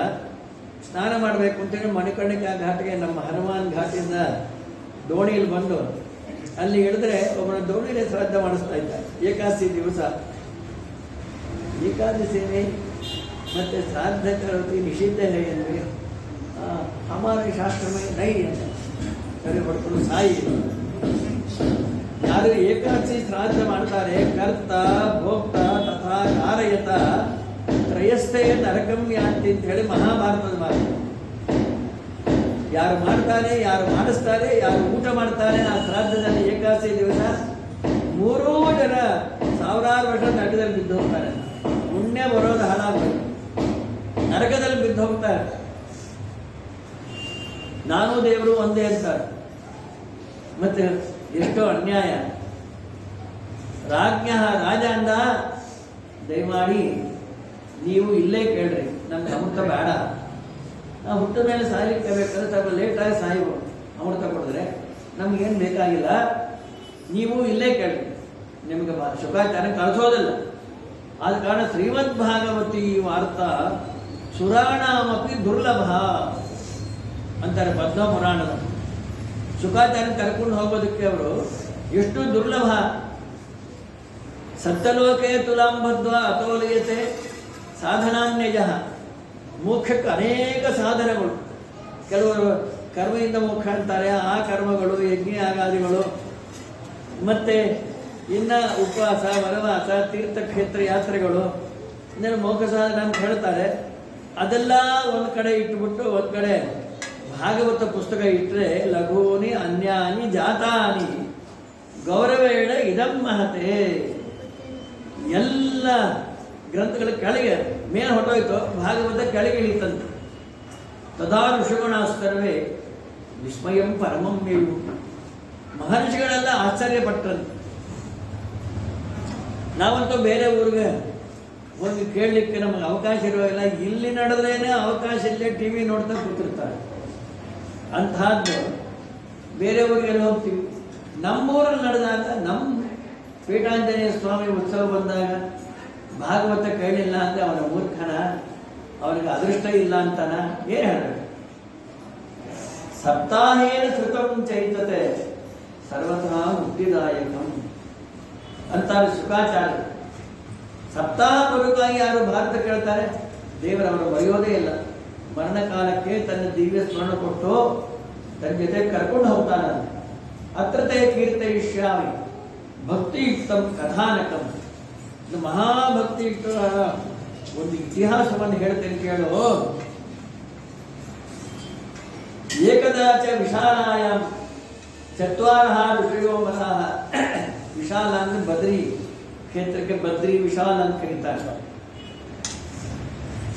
ಸ್ನಾನ ಮಾಡಬೇಕು ಅಂತೇಳಿ ಮಣಿಕರ್ಣಿಕ ಘಾಟ್ಗೆ, ನಮ್ಮ ಹನುಮಾನ್ ಘಾಟಿಂದ ದೋಣಿಯಲ್ಲಿ ಬಂದು ಅಲ್ಲಿ ಹೇಳಿದ್ರೆ ಒಬ್ಬನ ದೋಣಿಯಲ್ಲಿ ಶ್ರದ್ಧೆ ಮಾಡಿಸ್ತಾ ಇದ್ದ ಏಕಾದಶಿ ದಿವಸ. ಏಕಾದಶಿನಿ ಮತ್ತೆ ಶ್ರಾದ್ದ ಕರೋತಿ ನಿಷಿದ್ಧ ಹೇ ಅಂದ್ರೆ ಹಮಾರೆ ಶಾಸ್ತ್ರ ಮೇ ನೈ ಅಂತ ಸರಿ ಹೊಡ್ಕೊಂಡು ಸಾಯಿ. ಯಾರು ಏಕಾದಶಿ ಶ್ರಾದ್ದ ಮಾಡ್ತಾರೆ, ಕರ್ತ, ಭೋಕ್ತ, ತಥಾ, ಕಾರಯತ ತ್ರಯಸ್ಥೆ ನರಕಂ ಯಾಂತಿ ಅಂತ ಹೇಳಿ ಮಹಾಭಾರತದ ಮಾತು ಯಾರು ಮಾಡ್ತಾರೆ ಯಾರು ಮಾಡಿಸ್ತಾರೆ ಯಾರು ಊಟ ಮಾಡ್ತಾರೆ ಆ ಶ್ರಾದ್ದದಲ್ಲಿ ಏಕಾದಶಿ ದಿವಸ ಮೂರೂ ಜನ ಸಾವಿರಾರು ವರ್ಷ ನರಕದಲ್ಲಿ ಬಿದ್ದು ಹೋಗ್ತಾರೆ. ಪುಣ್ಯ ಬರೋದು ಹಾಳಾಗ್ಬೇಕು ನರಕದಲ್ಲಿ ಬಿದ್ದು ಹೋಗ್ತಾರೆ. ನಾನು ದೇವರು ಒಂದೇ ಅಂತಾರೆ. ಮತ್ತೆ ಎಷ್ಟೋ ಅನ್ಯಾಯ. ರಾಜ್ಞ ರಾಜ ಅಂದ, ದಯಮಾಡಿ ನೀವು ಇಲ್ಲೇ ಕೇಳ್ರಿ. ನಮ್ಗೆ ಅಮೃತ ಬೇಡ. ನಾವು ಹುಟ್ಟ ಮೇಲೆ ಸಾಯ್ಲಿಕ್ಕೆ ಬೇಕಾದ್ರೆ ಲೇಟ್ ಲೇಟಾಗಿ ಸಾಯಿಬೋದು ಅಮೃತ ಕೊಡಿದ್ರೆ ನಮ್ಗೇನು ಬೇಕಾಗಿಲ್ಲ. ನೀವು ಇಲ್ಲೇ ಕೇಳ್ರಿ. ನಿಮಗೆ ಶುಭಾಚಾರ ಕಳಿಸೋದಿಲ್ಲ. ಆದ ಕಾರಣ ಶ್ರೀಮದ್ ಭಾಗವತಿ ವಾರ್ತಾ, ಸುರಾಣಾಮಪಿ ದುರ್ಲಭ ಅಂತಾರೆ ಪದ್ಮ ಪುರಾಣದ ಸುಖಾಚಾರ್ಯ ಕರ್ಕೊಂಡು ಹೋಗೋದಕ್ಕೆ ಅವರು ಎಷ್ಟು ದುರ್ಲಭ. ಸತ್ತಲೋಕೆ ತುಲಾಂಬದ್ವ ಅತೋಲಯತೆ. ಸಾಧನಾನ್ಯಜ. ಮೋಕ್ಷಕ್ಕೆ ಅನೇಕ ಸಾಧನಗಳು. ಕೆಲವರು ಕರ್ಮದಿಂದ ಮೋಕ್ಷ ಅಂತಾರೆ, ಆ ಕರ್ಮಗಳು, ಯಜ್ಞ ಆಗಾದಿಗಳು. ಮತ್ತೆ ಇನ್ನ ಉಪವಾಸ, ವನವಾಸ, ತೀರ್ಥಕ್ಷೇತ್ರ ಯಾತ್ರೆಗಳು. ಇನ್ನೇನು ಮೋಕ್ಷ ಸಾಧನ ಅಂತ ಹೇಳ್ತಾರೆ. ಅದೆಲ್ಲ ಒಂದು ಕಡೆ ಇಟ್ಬಿಟ್ಟು ಒಂದು ಕಡೆ ಭಾಗವತ ಪುಸ್ತಕ ಇಟ್ಟರೆ ಲಘೂನಿ ಅನ್ಯಾನಿ ಜಾತಾನಿ. ಗೌರವೇಣ ಇದಂ ಮಹತೆ. ಎಲ್ಲ ಗ್ರಂಥಗಳ ಕೆಳಗೆ ಮೇಲೆ ಹೊಟ್ಟೋಯ್ತು ಭಾಗವತ ಕೆಳಗೆ ಇಳಿತಂತೆ. ತದಾ ಋಷಿಗುಣಾಸ್ತರವೇ ವಿಸ್ಮಯಂ ಪರಮಂ ಮೇವು. ಮಹರ್ಷಿಗಳೆಲ್ಲ ಆಶ್ಚರ್ಯಪಟ್ಟರಂತೆ ನಾವಂತೂ ಬೇರೆ ಊರಿಗೆ ಒಂದು ಕೇಳಲಿಕ್ಕೆ ನಮಗೆ ಅವಕಾಶ ಇರುವಾಗಿಲ್ಲ ಇಲ್ಲಿ ನಡೆದ್ರೇನೆ ಅವಕಾಶ ಇಲ್ಲೇ ಟಿ ವಿ ನೋಡ್ತಾ ಕೂತಿರ್ತಾರೆ. ಅಂತಹದ್ದು ಬೇರೆ ಊರಿಗೆಲ್ಲ ಹೋಗ್ತೀವಿ. ನಮ್ಮೂರಲ್ಲಿ ನಡೆದಾಗ, ನಮ್ಮ ಪೀಠಾಂಜನೇಯ ಸ್ವಾಮಿ ಉತ್ಸವ ಬಂದಾಗ ಭಾಗವತ ಕೇಳಿಲ್ಲ ಅಂದ್ರೆ ಅವನ ಮೂರ್ಖನ, ಅವನಿಗೆ ಅದೃಷ್ಟ ಇಲ್ಲ ಅಂತಾನ ಏನ್ ಹೇಳಬೇಕು? ಸಪ್ತಾಹೇನ ಕೃತಂ ಚೈತತೆ, ಸರ್ವತಃ ಮುಕ್ತಿದಾಯಕಂ ಅಂತಾರೆ ಶುಕಾಚಾರ್ಯ ಸಪ್ತಾಹ ಯಾರು ಭಾರತ ಕೇಳ್ತಾರೆ? ದೇವರವರು ಬರೆಯೋದೇ ಇಲ್ಲ. ಮರಣ ಕಾಲಕ್ಕೆ ತನ್ನ ದಿವ್ಯ ಸ್ಮರಣ ಕೊಟ್ಟು ತನ್ನ ಜೊತೆ ಕರ್ಕೊಂಡು ಹೋಗ್ತಾನ ಅತ್ರತೆ ಕೀರ್ತಯಿಷ್ಯಾಮಿ, ಭಕ್ತಿಯುಕ್ತಂ ಕಥಾನಕಂ. ಇದು ಮಹಾಭಕ್ತಿಯುಕ್ತ ಒಂದು ಇತಿಹಾಸವನ್ನು ಹೇಳ್ತೇನೆ ಕೇಳು. ಏಕದಾಚ ವಿಶಾಲಾಯ ಚತ್ವಾರ ಋಷಿಯೋ ಮನಃ ವಿಶಾಲ ಅಂದ್ರೆ ಬದ್ರಿ ಕ್ಷೇತ್ರಕ್ಕೆ ಬದ್ರಿ ವಿಶಾಲ ಅಂತ ಕರೀತಾರೆ.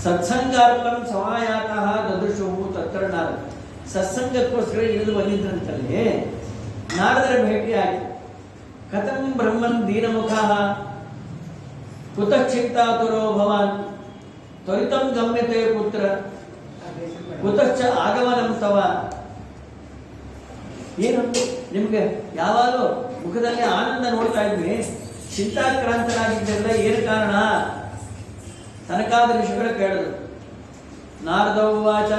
ಸತ್ಸಂಗಾರ್ಥಂ ಸಮಾಯಾತಃ ದದೃಶು ತತ್ರ ನಾರದ ಸತ್ಸಂಗಕ್ಕೋಸ್ಕರ ಇಳಿದು ಬಂದಿದ್ರಂತಲ್ಲಿ ನಾರದರ ಭೇಟಿಯಾಗಿ. ಕಥಂ ಬ್ರಹ್ಮನ್ ದೀನಮುಖ ಕುತಃ ಭವಾನ್, ತ್ವರಿತಂ ಗಮ್ಯತೆ ಪುತ್ರ. ಕುತಶ್ಚ ಆಗಮನಂ ತವ. ಏನು ನಿಮಗೆ ಯಾವಾಗಲೂ ಮುಖದಲ್ಲಿ ಆನಂದ ನೋಡ್ತಾ ಇದ್ವಿ. ಚಿಂತಾಕ್ರಾಂತರಾಗಿದ್ದೆಲ್ಲ ಏನು ಕಾರಣ? ತನಕಾದ ಋಷಿಗಳು ಕೇಳಿದ್ರು ನಾರದವಾಚ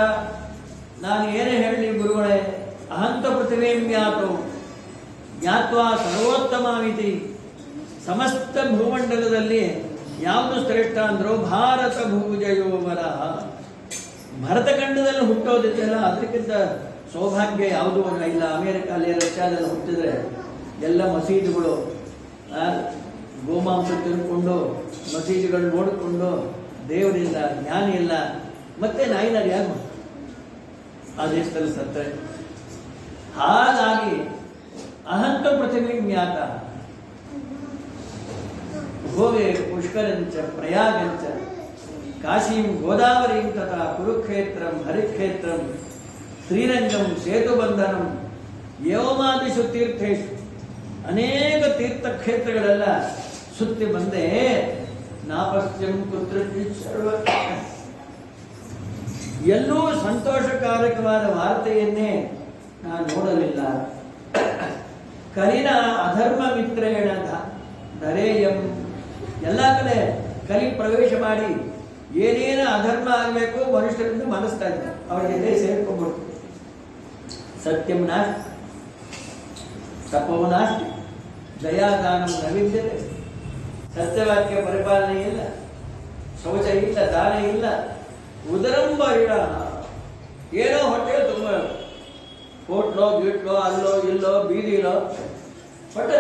ನಾನು ಏನೇ ಹೇಳಲಿ ಗುರುಗಳೇ, ಅಹಂತ ಪೃಥ್ವೀಂ ಜ್ಞಾತು. ಜ್ಞಾತ್ವಾ ಸರ್ವೋತ್ತಮಾಮಿತಿ. ಸಮಸ್ತ ಭೂಮಂಡಲದಲ್ಲಿ ಯಾವುದು ಶ್ರೇಷ್ಠ ಅಂದ್ರು ಭಾರತ ಭೂಜಯೋವರ ಭರತಖಂಡದಲ್ಲಿ ಹುಟ್ಟೋದಿದೆಯಲ್ಲ ಅದಕ್ಕಿಂತ ಸೌಭಾಗ್ಯ ಯಾವುದು ಇಲ್ಲ, ಅಮೇರಿಕಾಲಿ ರಷ್ಯಾದಲ್ಲಿ ಹುಟ್ಟಿದ್ರೆ ಎಲ್ಲ ಮಸೀದಿಗಳು ಗೋಮಾಂಸ ತಿನ್ಕೊಂಡು ಮಸೀದಿಗಳು ನೋಡಿಕೊಂಡು, ದೇವರಿಲ್ಲ, ಜ್ಞಾನ ಇಲ್ಲ, ಮತ್ತೆ ನಾಯಿನಾರು ಯಾರು ಆ ದೇಶದಲ್ಲಿ ಸತ್ತರೆ. ಹಾಗಾಗಿ ಅಹಂತ ಪ್ರತಿಮೆ ಭೋಗೆ ಪುಷ್ಕರಂಚ, ಪ್ರಯಾಗಂಚ, ಕಾಶೀಂ ಗೋದಾವರಿಂ ತಥಾ ಕುರುಕ್ಷೇತ್ರಂ, ಹರಿಕ್ಷೇತ್ರಂ, ಶ್ರೀರಂಗಂ ಸೇತುಬಂಧನಂ ಯೋಮಾದಿಷು ತೀರ್ಥೇಶು ಅನೇಕ ತೀರ್ಥಕ್ಷೇತ್ರಗಳೆಲ್ಲ ಸುತ್ತಿ ಬಂದೆ ನಾಪಶ್ಯಂ ಕುತ್ರ ಎಲ್ಲೂ ಸಂತೋಷಕಾರಕವಾದ ವಾರ್ತೆಯನ್ನೇ ನಾನು ನೋಡಲಿಲ್ಲ. ಕರಿನ ಅಧರ್ಮ ಮಿತ್ರೇಣ ಧರೇಯಂ ಎಲ್ಲ ಕಡೆ ಕಲಿ ಪ್ರವೇಶ ಮಾಡಿ ಏನೇನು ಅಧರ್ಮ ಆಗಬೇಕು ಮನುಷ್ಯರಿಂದ ಮನಸ್ತಾ ಇದ್ದ ಅವರಿಗೆ ಸೇರ್ಕೊಂಡ್ಬಿಡ್ತು. ಸತ್ಯಂ ನಾಸ್ತಿ ನಾಸ್ತಿ ದಯಾದಾನಂ ನ ವಿದ್ಯತೆ ಸತ್ಯವಾಕ್ಯ ಪರಿಪಾಲನೆ ಇಲ್ಲ, ಶೌಚ ಇಲ್ಲ, ದಾನ ಇಲ್ಲ, ಉದರಂಬ ಇಡ ಏನೋ ಹೊಟ್ಟೆ ತುಂಬ ಹೋಟ್ಲೋ ಗಿಟ್ಲೋ, ಅಲ್ಲೋ, ಇಲ್ಲೋ, ಬೀದಿಲೋ, ಹೊಟ್ಟೆ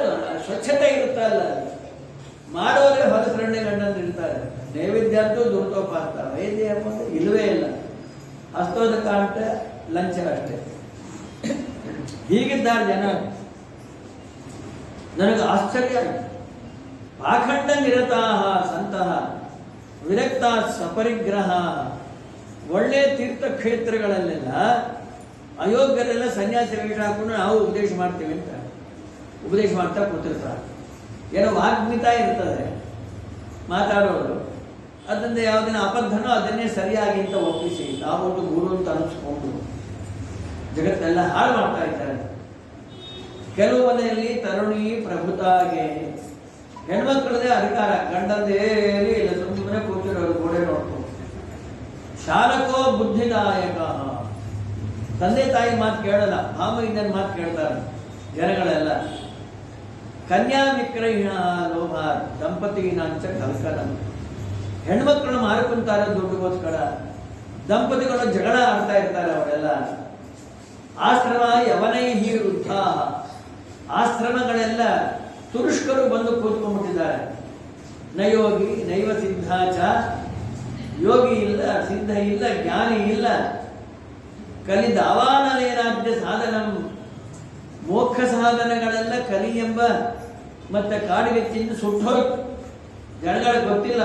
ಸ್ವಚ್ಛತೆ ಇರುತ್ತಲ್ಲ ಮಾಡೋರೇ ಹೊಲಸರಣ್ಣೆ ಗಂಡಂತ ಇರ್ತಾರೆ. ನೈವೇದ್ಯ ಅಂತೂ ದುರ್ತೋಪಾಸ್ತ ವೈದ್ಯ ಎಂಬುದು ಇಲ್ಲವೇ ಇಲ್ಲ. ಹಸ್ತೋದಕ ಅಂತ ಲಂಚ ಅಷ್ಟೇ ಹೀಗಿದ್ದಾರೆ ಜನ. ನನಗೆ ಆಶ್ಚರ್ಯ. ಪಾಖಂಡ ನಿರತಾ ಸಂತಹ ವಿರಕ್ತ ಸಪರಿಗ್ರಹ. ಒಳ್ಳೆ ತೀರ್ಥಕ್ಷೇತ್ರಗಳಲ್ಲೆಲ್ಲ ಅಯೋಗ್ಯರೆಲ್ಲ ಸನ್ಯಾಸಿ ಹಾಕೊಂಡು ನಾವು ಉಪದೇಶ ಮಾಡ್ತೀವಿ ಅಂತ. ಉಪದೇಶ ಮಾಡ್ತಾ ಕೂತಿರ್ತಾರೆ. ಏನೋ ವಾಗ್ಮಿತ ಇರ್ತದೆ, ಮಾತಾಡೋರು. ಅದರಿಂದ ಯಾವುದನ್ನ ಅಬದ್ಧನೋ ಅದನ್ನೇ ಸರಿಯಾಗಿ ಅಂತ ಒಪ್ಪಿಸಿ. ತಾವೊಂದು ಗುರು ಅಂತ ಅನಿಸ್ಕೊಂಡು ಜಗತ್ತೆಲ್ಲ ಹಾಳು ಮಾಡ್ತಾ ಇದ್ದಾರೆ. ಕೆಲವು ಮನೆಯಲ್ಲಿ ತರುಣಿ ಪ್ರಭುತಾಗೆ ಹೆಣ್ಮಕ್ಳದೇ ಅಧಿಕಾರ ಗಂಡಂದೇನೇ ಇಲ್ಲ ಸುಮ್ಮನೆ ಕೂತಿರೋರು ಗೋಡೆ ನೋಡ್ಕೊಂಡು. ಶಾಲಕೋ ಬುದ್ಧಿದಾಯಕ ತಂದೆ ತಾಯಿ ಮಾತು ಕೇಳಲ್ಲ ಭಾಮೈದನ್ ಮಾತು ಕೇಳ್ತಾರೆ ಜನಗಳೆಲ್ಲ. ಕನ್ಯಾ ವಿಕ್ರಯಣ ಲೋಭ ದಂಪತಿಗಿನಾಂಚ ಕಲ್ಕನ ಹೆಣ್ಮಕ್ಳು ಮಾರ್ಕೊಂತಾರೆ ದುಡ್ಡುಗೋಸ್ಕರ ದಂಪತಿಗಳು ಜಗಳ ಆಡ್ತಾ ಇರ್ತಾರೆ ಅವರೆಲ್ಲ. ಆಶ್ರಮ ಯವನೈಹಿ ವೃದ್ಧ ಆಶ್ರಮಗಳೆಲ್ಲ ತುರುಷ್ಕರು ಬಂದು ಕೂತ್ಕೊಂಡ್ಬಿಟ್ಟಿದ್ದಾರೆ. ನಯೋಗಿ, ನೈವ ಚ, ಯೋಗಿ ಇಲ್ಲ, ಸಿದ್ಧ ಇಲ್ಲ, ಜ್ಞಾನಿ ಇಲ್ಲ. ಕಲಿದ ದಾವಾನಲೇನಾದ್ಯ ಸಾಧನ. ಮೋಕ್ಷ ಸಾಧನಗಳೆಲ್ಲ ಕಲಿ ಎಂಬ ಮತ್ತೆ ಕಾಡಿಗೆ ತಿಂದು ಸುಟ್ಟೋಯ್ತು ಜನಗಳಿಗೆ ಗೊತ್ತಿಲ್ಲ.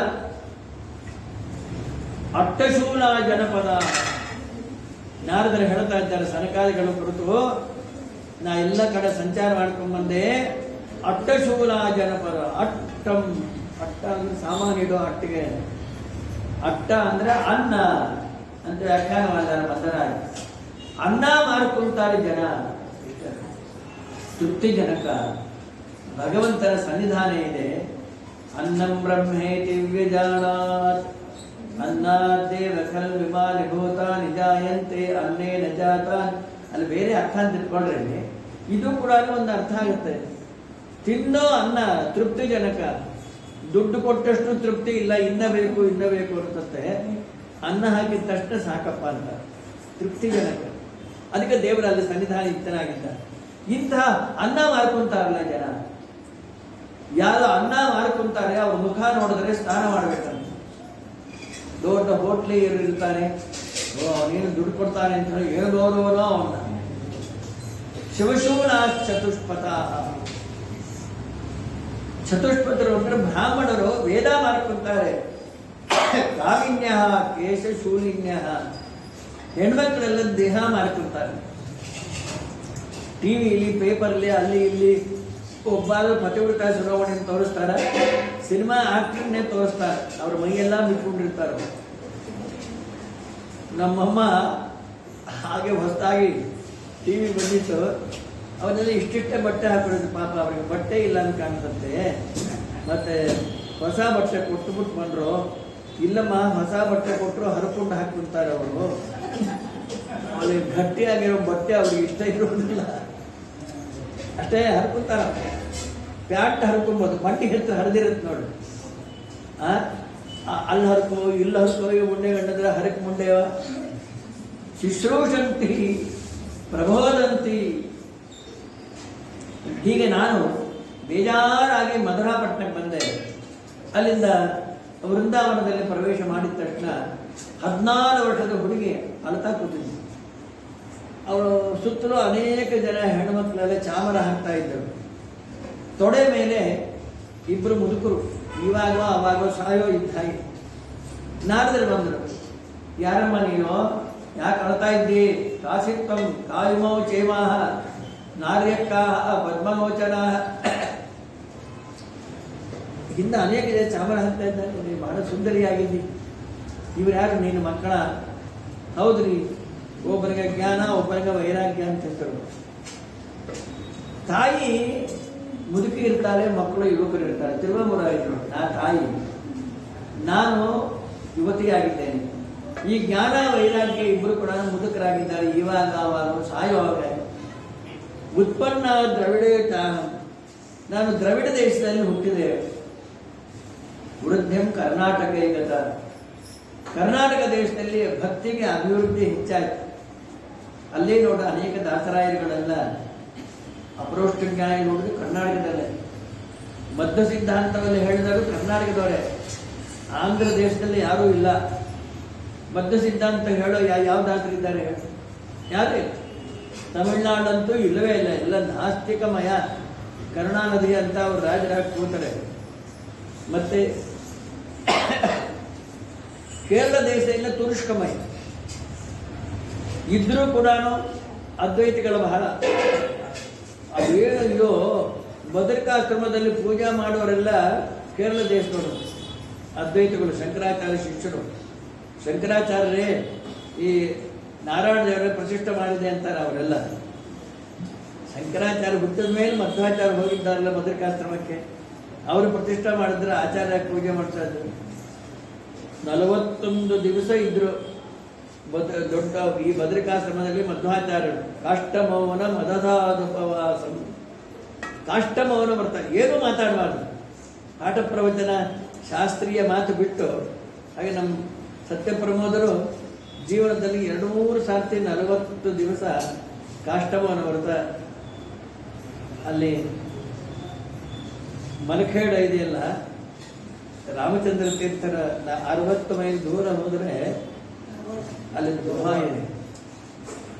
ಅಟ್ಟಶೂಲ ಜನಪದ. ನಾರದರು ಹೇಳ್ತಾ ಇದ್ದಾರೆ, ಸರಕಾರಿಗಳು ಕುರಿತು, ನಾ ಎಲ್ಲ ಕಡೆ ಸಂಚಾರ ಮಾಡ್ಕೊಂಡ್ ಬಂದೆ. ಅಟ್ಟಶೂಲ ಜನಪದ, ಅಟ್ಟಂ, ಅಟ್ಟ ಅಂದ್ರೆ ಸಾಮಾನ್ಯ ಇಡೋ ಅಟ್ಟಿಗೆ. ಅಟ್ಟ ಅಂದ್ರೆ ಅನ್ನ ಅಂತ ವ್ಯಾಖ್ಯಾನ ಮಾಡಿದ್ದಾರೆ ಮದ್ದರಾಯ ಅನ್ನ ಮಾರ್ಕೊಂತಾರೆ ಜನ. ತೃಪ್ತಿಜನಕ. ಭಗವಂತನ ಸನ್ನಿಧಾನ ಇದೆ. ಅನ್ನಂ ಬ್ರಹ್ಮೇತಿ ವ್ಯಜಾನಾತ್ ಅನ್ನದೇವ ಖಲ್ ವಿಮಾನಿ ಭೂತ ನಿಜಾಯಂತೆ ಅನ್ನೇ ನಜಾತ ಅಲ್ಲಿ ಬೇರೆ ಅರ್ಥ ಅಂತ ಇಟ್ಕೊಂಡ್ರೆ ಇದು ಕೂಡ ಒಂದು ಅರ್ಥ ಆಗುತ್ತೆ. ತಿನ್ನೋ ಅನ್ನ ತೃಪ್ತಿಜನಕ. ದುಡ್ಡು ಕೊಟ್ಟಷ್ಟು ತೃಪ್ತಿ ಇಲ್ಲ ಇನ್ನ ಬೇಕು ಇನ್ನ ಬೇಕು ಅಂತಂತೆ. ಅನ್ನ ಹಾಕಿದ ತಕ್ಷಣ ಸಾಕಪ್ಪ ಅಂತ. ತೃಪ್ತಿಜನಕ. ಅದಕ್ಕೆ ದೇವರಲ್ಲಿ ಸನ್ನಿಧಾನ ಇತ್ತನಾಗಿದ್ದ ಇಂತಹ ಅನ್ನ ಮಾರ್ಕೊಂತಾರಲ್ಲ ಜನ. ಯಾರು ಅನ್ನ ಮಾರ್ಕೊಂತಾರೆ ಅವ್ರ ಮುಖ ನೋಡಿದ್ರೆ ಸ್ನಾನ ಮಾಡ್ಬೇಕಂತ. ದೊಡ್ಡ ಹೋಟ್ಲಿ ಇರ್ತಾನೆ ಓ ನೀನು ದುಡ್ಡು ಕೊಡ್ತಾನೆ ಅಂತ ಹೇಳಿ ಏನು ಗೌರವನೋ ಅವನ ಶಿವಶೂನ ಚತುಷ್ಪಥ ಚತುಷ್ಪಥರು ಅಂದ್ರೆ ಬ್ರಾಹ್ಮಣರು ವೇದ ಮಾರ್ಕೊಂತಾರೆ ಕಾವಿನ್ಯ ಕೇಶ ಶೂಲಿನ್ಯ ಹೆಣ್ಮಕ್ಳೆಲ್ಲ ದೇಹ ಮಾರ್ಕೊಂತಾರೆ ಟಿವಿಲಿ ಪೇಪರ್ಲಿ ಅಲ್ಲಿ ಇಲ್ಲಿ ಒಬ್ಬರು ಪತಿವ್ರತ ಚುನಾವಣೆ ತೋರಿಸ್ತಾರ ಸಿನಿಮಾ ಆಕ್ಟರ್ನೇ ತೋರಿಸ್ತಾರೆ ಅವ್ರ ಮೈಯೆಲ್ಲ ಬಿಟ್ಕೊಂಡಿರ್ತಾರೆ ನಮ್ಮಮ್ಮ ಹಾಗೆ ಹೊಸದಾಗಿ ಟಿವಿ ಬಂದಿತ್ತು. ಅವನ್ನೆಲ್ಲ ಇಷ್ಟಿಷ್ಟೇ ಬಟ್ಟೆ ಹಾಕಿರೋದು ಪಾಪ ಅವ್ರಿಗೆ ಬಟ್ಟೆ ಇಲ್ಲ ಅಂತ ಕಾಣಿಸುತ್ತೆ ಮತ್ತೆ ಹೊಸ ಬಟ್ಟೆ ಕೊಟ್ಟುಬಿಟ್ಟು ಬಂದ್ರು. ಇಲ್ಲಮ್ಮ, ಹೊಸ ಬಟ್ಟೆ ಕೊಟ್ಟರು ಹರ್ಕೊಂಡು ಹಾಕ್ಬಿಡ್ತಾರೆ ಅವರು. ಅವಳಿಗೆ ಗಟ್ಟಿಯಾಗಿರೋ ಬಟ್ಟೆ ಅವ್ರಿಗೆ ಇಷ್ಟ ಇರೋದಿಲ್ಲ. ಅಷ್ಟೇ ಹರ್ಕೊಂತಾರ. ಪ್ಯಾಂಟ್ ಹರ್ಕೊಂಬೋದು, ಬಟ್ಟೆ ಹೆಚ್ಚು ಹರಿದಿರುತ್ತೆ ನೋಡು. ಅಲ್ಲಿ ಹರ್ಕೋ, ಇಲ್ಲಿ ಹರ್ಕೋ ಮುಂಡೆ ಗಂಡದ್ರೆ ಹರಕ್ ಮುಂಡೆವ ಶುಶ್ರೂಷಂತಿ ಪ್ರಬೋದಂತಿ ಹೀಗೆ ನಾನು ಬೇಜಾರಾಗಿ ಮಧುರಾಪಟ್ಟಣಕ್ಕೆ ಬಂದೆ. ಅಲ್ಲಿಂದ ವೃಂದಾವನದಲ್ಲಿ ಪ್ರವೇಶ ಮಾಡಿದ ತಕ್ಷಣ ಹದಿನಾರು ವರ್ಷದ ಹುಡುಗಿ ಅಳ್ತಾ ಕೂತಿದ್ಲು. ಅವಳು ಸುತ್ತಲೂ ಅನೇಕ ಜನ ಹೆಣ್ಮಕ್ಳೆಲ್ಲ ಚಾಮರ ಹಾಕ್ತಾ ಇದ್ದರು. ತೊಡೆ ಮೇಲೆ ಇಬ್ಬರು ಮುದುಕರು ಇವಾಗೋ ಅವಾಗೋ ಸಾಯೋ ಇದ್ದ ಹಾಗೆ. ನಾರದರು ಬಂದರು. ಯಾರಮ್ಮ ನೀನು? ಯಾಕೆ ಅಳ್ತಾ ಇದ್ದಿ? ಕಾಸಿತ್ತಂ ಕಾಯುಮೋ ಚೇಮಾಹ ನಾರ್ಯಕ್ಕಾಹ ಪದ್ಮಗೋಚನ ಹಿಂದೆ ಅನೇಕ ಜನ ಚಾಮರ ಹಾಕ್ತಾ ಇದ್ದಾರೆ. ಬಹಳ ಸುಂದರಿಯಾಗಿದ್ದಿ. ಇವ್ರು ಯಾರು? ನೀನು ಮಕ್ಕಳ? ಹೌದ್ರಿ ಒಬ್ಬರಿಗೆ ಜ್ಞಾನ, ಒಬ್ಬರಿಗೆ ವೈರಾಗ್ಯ ಅಂತ ಹೆಸರು ತಾಯಿ ಮುದುಕಿ ಇರ್ತಾರೆ ಮಕ್ಕಳು ಯುವಕರು ಇರ್ತಾರೆ. ತಿರುವಮುರಾಯಿದ್ರು ಆ ತಾಯಿ. ನಾನು ಯುವತಿಯಾಗಿದ್ದೇನೆ ಈ ಜ್ಞಾನ, ವೈರಾಗ್ಯ ಇಬ್ಬರು ಕೂಡ ಮುದುಕರಾಗಿದ್ದಾರೆ. ಇವಾಗ ಅವಾಗ ಸಾಯುವಾಗ ಉತ್ಪನ್ನ ದ್ರವಿಡ ನಾನು ದ್ರವಿಡ ದೇಶದಲ್ಲಿ ಹುಟ್ಟಿದೆ. ವೃದ್ಧಿಂ ಕರ್ನಾಟಕ ಈಗತ ಕರ್ನಾಟಕ ದೇಶದಲ್ಲಿ ಭಕ್ತಿಗೆ ಅಭಿವೃದ್ಧಿ ಹೆಚ್ಚಾಯ್ತು. ಅಲ್ಲೇ ನೋಡ ಅನೇಕ ದಾಸರಾಯರುಗಳೆಲ್ಲ ಅಪರೋಷ್ಟ ಜ್ಞಾನ ನೋಡಿದ್ರೆ ಕರ್ನಾಟಕದಲ್ಲೇ. ಮದ್ದ ಸಿದ್ಧಾಂತವನ್ನು ಹೇಳಿದಾಗ ಕರ್ನಾಟಕದವರೇ. ಆಂಧ್ರ ದೇಶದಲ್ಲಿ ಯಾರೂ ಇಲ್ಲ. ಮದ್ದ ಸಿದ್ಧಾಂತ ಹೇಳೋ ಯಾವ ದಾಸರಿದ್ದಾರೆ ಇದ್ದಾರೆ ಯಾರೇ. ತಮಿಳ್ನಾಡಂತೂ ಇಲ್ಲವೇ ಇಲ್ಲ. ಎಲ್ಲ ನಾಸ್ತಿಕಮಯ. ಕರುಣಾನದಿ ಅಂತ ಅವರು ರಾಜರಾಗಿ ಕೂತಾರೆ. ಮತ್ತೆ ಕೇರಳ ದೇಶ ಇಲ್ಲ ತುರುಷ್ಕಮಯ. ಇದ್ರೂ ಕೂಡ ಅದ್ವೈತಿಗಳ ಬಹಳ. ಅದೇನೋ ಬದರಿಕಾಶ್ರಮದಲ್ಲಿ ಪೂಜಾ ಮಾಡೋರೆಲ್ಲ ಕೇರಳ ದೇಶದವರು. ಅದ್ವೈತಗಳು, ಶಂಕರಾಚಾರ್ಯ ಶಿಷ್ಯರು. ಶಂಕರಾಚಾರ್ಯರೇ ಈ ನಾರಾಯಣ ದೇವರೇ ಪ್ರತಿಷ್ಠೆ ಮಾಡಿದೆ ಅಂತಾರೆ ಅವರೆಲ್ಲ. ಶಂಕರಾಚಾರ್ಯ ಹುಟ್ಟಿದ ಮೇಲೆ ಮಧ್ವಾಚಾರ್ಯ ಹೋಗಿದ್ದಾರಲ್ಲ ಬದರಿಕಾಶ್ರಮಕ್ಕೆ. ಅವರು ಪ್ರತಿಷ್ಠೆ ಮಾಡಿದ್ರೆ ಆಚಾರ್ಯ ಪೂಜೆ ಮಾಡ್ತಾ ಇದ್ರು. ನಲವತ್ತೊಂದು ದಿವಸ ಇದ್ರು. ದೊಡ್ಡ ಈ ಭದ್ರಿಕಾಶ್ರಮದಲ್ಲಿ ಮಧ್ವಾಚಾರ್ಯರು. ಕಾಷ್ಟಮೌನ ಮದದಾದುಪವಾಸಂ ಕಾಷ್ಟಮೌನ ಬರ್ತಾರೆ ಏನು ಮಾತಾಡಬಾರ್ದು. ಪಾಠ ಪ್ರವಚನ, ಶಾಸ್ತ್ರೀಯ ಮಾತು ಬಿಟ್ಟು, ಹಾಗೆ ನಮ್ಮ ಸತ್ಯಪ್ರಮೋದರು ಜೀವನದಲ್ಲಿ ಎರಡು ಮೂರು ಸಾರ್ತಿ ನಲವತ್ತು ದಿವಸ ಕಾಷ್ಟಮೌನ ವ್ರತ ಅಲ್ಲಿ ಮಲಖೇಡ ಇದೆಯಲ್ಲ? ರಾಮಚಂದ್ರ ತೀರ್ಥರ ಅರವತ್ತು ಮೈಲ್ ದೂರ ಹೋದ್ರೆ ಅಲ್ಲಿ ಗುಹ ಇದೆ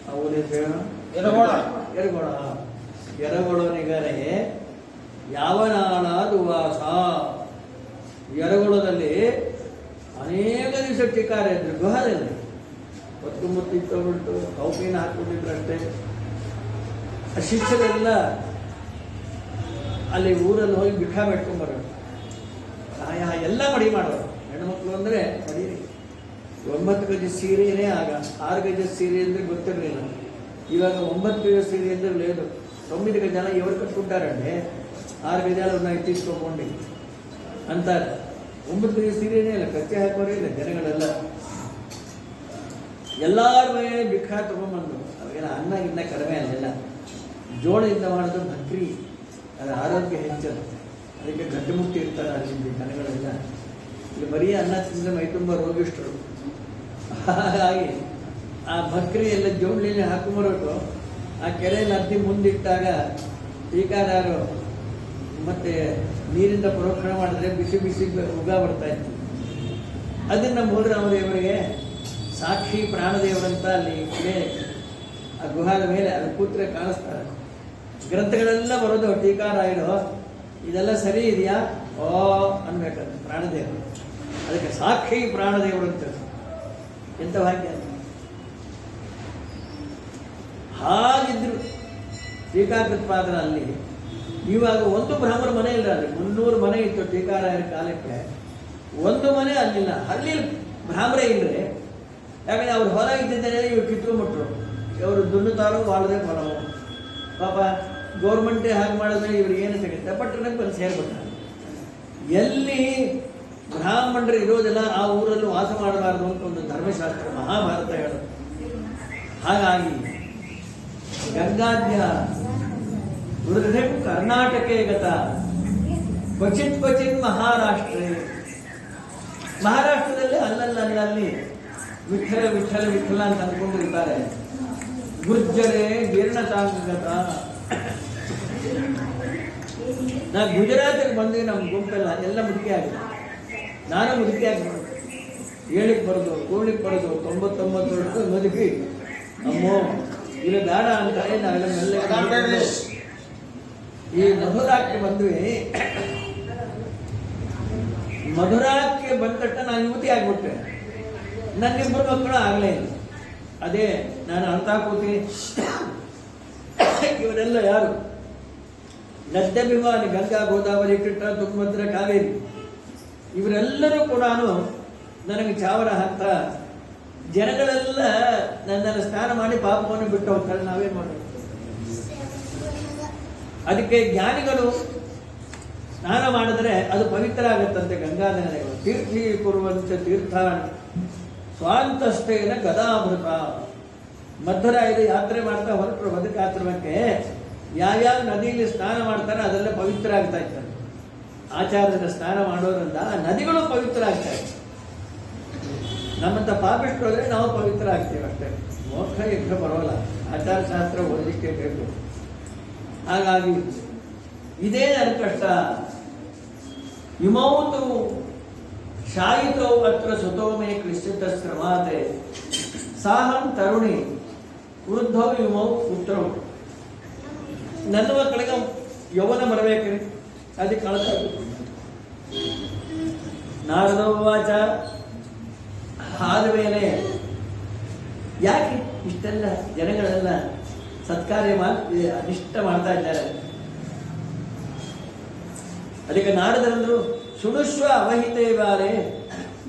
ಆ ಊರಿನ ಹೇಳು ಎರಗೋಳ. ಎರಗೋಳ ಎರಗೋಳನಿಗರೆ ಯಾವನಾಳಾದು ವಾಸ ಎರಗೋಳದಲ್ಲಿ ಅನೇಕ ದಿವಸ ಟಿಕಾರ ಇದ್ರು ಗುಹದಲ್ಲಿ ಹೊತ್ತು ಮುತ್ತು ಇಟ್ಟುಬಿಟ್ಟು ಕೌಪಿನ ಹಾಕೊಂಡಿದ್ರು ಶಿಷ್ಯರೆಲ್ಲ ಅಲ್ಲಿ ಊರಲ್ಲಿ ಹೋಗಿ ಬಿಟ್ಟ ಬೆಟ್ಕೊಂಡ್ಬರೋರು ಎಲ್ಲ ಮಡಿ ಮಾಡೋರು ಹೆಣ್ಮಕ್ಳು ಅಂದ್ರೆ ಮಡೀರಿ ಒಂಬತ್ತು ಗಜ ಸೀರೆನೇ ಆಗ ಆರು ಗಜ ಸೀರೆ ಅಂದ್ರೆ ಗೊತ್ತಿರಲಿಲ್ಲ ಇವಾಗ ಒಂಬತ್ತು ಗಜ ಸೀರೆ ಅಂದ್ರೆ లేదు తొమ్మిది గజాల ఎవరు కట్టుకుంటారండి ఆరు గజాలు ఉన్నాయి తీసుకోకండి ಅಂತಾರೆ ಒಂಬತ್ತು ಗಜ ಸೀರೆನೇ ಇಲ್ಲ ಕಚ್ಚೆ ಹಾಕೋರೇ ಇಲ್ಲ ಜನಗಳೆಲ್ಲ ಎಲ್ಲಾರ ಮನೆ ಭಿಕ್ಷಾ ತಗೊಂಬಂದು ಅವಾಗೆಲ್ಲ ಅನ್ನ ಗಿನ್ನ ಕಡಿಮೆ ಅಲ್ಲೆಲ್ಲ ಜೋಳದಿಂದ ಮಾಡೋದು ಭಕ್ರಿ ಅದು ಆರೋಗ್ಯ ಹೆಚ್ಚದು ಅದಕ್ಕೆ ಗಟ್ಟಿಮುಟ್ಟಿ ಇರ್ತಾರೆ ಅಲ್ಲಿ ಜನಗಳೆಲ್ಲ ಇಲ್ಲಿ ಬರೀ ಅನ್ನ ತಿಂದ್ರೆ ಮೈ ತುಂಬ ರೋಗಿಷ್ಠರು ಹಾಗಾಗಿ ಆ ಬಕ್ರಿ ಎಲ್ಲ ಜೋಡ್ಲಿನ ಹಾಕೊಂಬರೋದು ಆ ಕೆರೆಯಲ್ಲಿ ಅದ್ದಿ ಮುಂದಿಟ್ಟಾಗ ಟೀಕಾದಾರು ಮತ್ತೆ ನೀರಿಂದ ಪರೋಕ್ಷಣ ಮಾಡಿದ್ರೆ ಬಿಸಿ ಬಿಸಿ ಉಗ ಬರ್ತಾ ಇತ್ತು. ಅದನ್ನ ಮೂರ್ರಾಮದೇವರಿಗೆ ಸಾಕ್ಷಿ ಪ್ರಾಣದೇವರಂತ ಅಲ್ಲಿ ಆ ಗುಹಾದ ಮೇಲೆ ಅದು ಕೂತ್ರೆ ಕಾಣಿಸ್ತಾರೆ. ಗ್ರಂಥಗಳೆಲ್ಲ ಬರೋದು ಟೀಕಾರಾಯರು, ಇದೆಲ್ಲ ಸರಿ ಇದೆಯಾ? ಓ, ಅನ್ಬೇಕಂತ ಪ್ರಾಣದೇವರು. ಅದಕ್ಕೆ ಸಾಕ್ಷಿ ಪ್ರಾಣದೇವರು ಅಂತ ಎಂತ ಅದು. ಹಾಗಿದ್ರು ಟೀಕಾಕೃತ್ಪಾದರ ಅಲ್ಲಿ ಇವಾಗ ಒಂದು ಬ್ರಾಹ್ಮಣ ಮನೆ ಇಲ್ಲ ಅಲ್ಲಿ. ಮುನ್ನೂರು ಮನೆ ಇತ್ತು ಟೀಕಾರಾಯರ ಕಾಲಕ್ಕೆ. ಒಂದು ಮನೆ ಅಲ್ಲಿಲ್ಲ. ಅಲ್ಲಿ ಬ್ರಾಹ್ಮರೇ ಇಲ್ಲರೆ ಯಾಕಂದ್ರೆ ಅವ್ರು ಹೊಲ ಇದ್ದಿದ್ದೇನೆ ಇವ್ರು ಕಿತ್ಕೊಂಡ್ಬಿಟ್ರು ಇವರು ದುನ್ನುತ್ತಾರೋ ಬಾಳದೆ ಹೊಲವು ಪಾಪ ಗೌರ್ಮೆಂಟೇ ಹಾಗೆ ಮಾಡಿದ್ರೆ ಇವ್ರಿಗೆ ಏನು ಸಿಗುತ್ತೆ? ಪಟ್ಟಣಕ್ಕೆ ಬಂದು ಸೇರ್ಬಿಟ್ಟ ಎಲ್ಲಿ ಬ್ರಾಹ್ಮಣರು ಇರೋದೆಲ್ಲ ಆ ಊರಲ್ಲಿ ವಾಸ ಮಾಡಬಾರದು ಅಂತ ಒಂದು ಧರ್ಮಶಾಸ್ತ್ರ ಮಹಾಭಾರತ ಹೇಳೋದು. ಹಾಗಾಗಿ ಗಂಗಾಧ್ಯ ಉಳಿದ್ರೆ ಕರ್ನಾಟಕೇ ಗತ. ಕ್ವಚಿತ್ ಕ್ವಚಿತ್ ಮಹಾರಾಷ್ಟ್ರ. ಮಹಾರಾಷ್ಟ್ರದಲ್ಲಿ ಅಲ್ಲಲ್ಲ ಅಲ್ಲಲ್ಲಿ ವಿಠಲ ವಿಠಲ ವಿಠಲ ಅಂತ ಅನ್ಕೊಂಡಿರ್ತಾರೆ. ಗುರ್ಜರೆ ಜೀರ್ಣತಾಂಗತ ನಾ ಗುಜರಾತಿಗೆ ಬಂದ್ವಿ ನಮ್ಮ ಗುಂಪೆಲ್ಲ ಎಲ್ಲ ಮುಖ್ಯ ಆಗಿದೆ. ನಾನು ಮುದುಕಿ ಆಗ್ಬಿಡ್ತೀನಿ ಹೇಳಿಕ್ ಬರೋದು ಕೂಡ್ಲಿಕ್ಕೆ ಬರೋದು ತೊಂಬತ್ತೊಂಬತ್ತು ವರ್ಷ ಮುದುಕಿ. ಅಮ್ಮೋ ಇಲ್ಲಿ ಬೇಡ ಅಂತಾರೆ ನಾವೆಲ್ಲ ಮೆಲ್ಲ ಈ ಮಧುರಾಕ್ಕೆ ಬಂದ್ವಿ. ಮಧುರಾಕ್ಕೆ ಬಂದ ತಕ್ಷಣ ನಾನು ಯುವತಿ ಆಗ್ಬಿಟ್ಟೆ. ನನ್ನಿಬ್ಬರು ಮಕ್ಕಳು ಆಗಲೇ ಇಲ್ಲ. ಅದೇ ನಾನು ಅಂತ ಕೂತಿ ಇವರೆಲ್ಲ ಯಾರು? ನದ್ಯಾಭಿಮಾನಿ ಗಂಗಾ ಗೋದಾವರಿ ಕೃಷ್ಣ ತುಂಗಭದ್ರ ಕಾವೇರಿ. ಇವರೆಲ್ಲರೂ ಕೂಡ ನನಗೆ ಚಾವರ ಹಾಕ್ತಾ ಜನಗಳೆಲ್ಲ ನನ್ನನ್ನು ಸ್ನಾನ ಮಾಡಿ ಪಾಪವನ್ನು ಬಿಟ್ಟು ಹೋಗ್ತಾರೆ. ನಾವೇನ್ ಮಾಡೋದು? ಅದಕ್ಕೆ ಜ್ಞಾನಿಗಳು ಸ್ನಾನ ಮಾಡಿದ್ರೆ ಅದು ಪವಿತ್ರ ಆಗುತ್ತಂತೆ ಗಂಗಾಧರ ತೀರ್ಥಿ ಕೊರುವಂತೆ ತೀರ್ಥ ಸ್ವಾಂತಸ್ಥೇನ ಗದಾಮೃತ. ಮಧ್ಯರಾಯರು ಯಾತ್ರೆ ಮಾಡ್ತಾ ಹೊರಟರು ಬದುಕಾಶ್ರಮಕ್ಕೆ, ಯಾವ್ಯಾವ ನದಿಯಲ್ಲಿ ಸ್ನಾನ ಮಾಡ್ತಾರೆ ಅದೆಲ್ಲ ಪವಿತ್ರ ಆಗ್ತಾ ಇರ್ತಾರೆ ಆಚಾರ್ಯರ ಸ್ನಾನ ಮಾಡೋದ್ರಿಂದ ನದಿಗಳು ಪವಿತ್ರ ಆಗ್ತವೆ ನಮ್ಮಂತ ಪಾಪಿಷ್ಟ್ರು ಹೋದ್ರೆ ನಾವು ಪವಿತ್ರ ಆಗ್ತೇವೆ ಅಷ್ಟೇ. ಮೋಕ್ಷ ಇದ್ರೆ ಬರೋಲ್ಲ ಆಚಾರ ಶಾಸ್ತ್ರ ಓದಲಿಕ್ಕೆ ಬೇಕು. ಹಾಗಾಗಿ ಇದೇ ನನ್ನ ಕಷ್ಟ ಇಮೌತು ಶಾಯಿತೌ ಅತ್ರ ಸುತೋ ಶ್ರಮಾತೆ ಸಾಹಂ ತರುಣಿ ವೃದ್ಧೌ ಇಮೌ ಪುತ್ರೌ. ನನ್ನ ಮಕ್ಕಳಿಗೆ ಯೌವನ ಬರಬೇಕ್ರಿ. ಅದಕ್ಕೆ ಕಳೆದ ನಾರದವಾಚ ಆದ ಮೇಲೆ ಯಾಕೆ ಇಷ್ಟೆಲ್ಲ ಜನಗಳೆಲ್ಲ ಸತ್ಕಾರ ಮಾಡಿ ಅನಿಷ್ಟ ಮಾಡ್ತಾ ಇದ್ದಾರೆ ಅದಕ್ಕೆ ನಾರದರಂದ್ರು ಸುಡುಶ್ವ ಅವಹಿತೇ ಬಾರೆ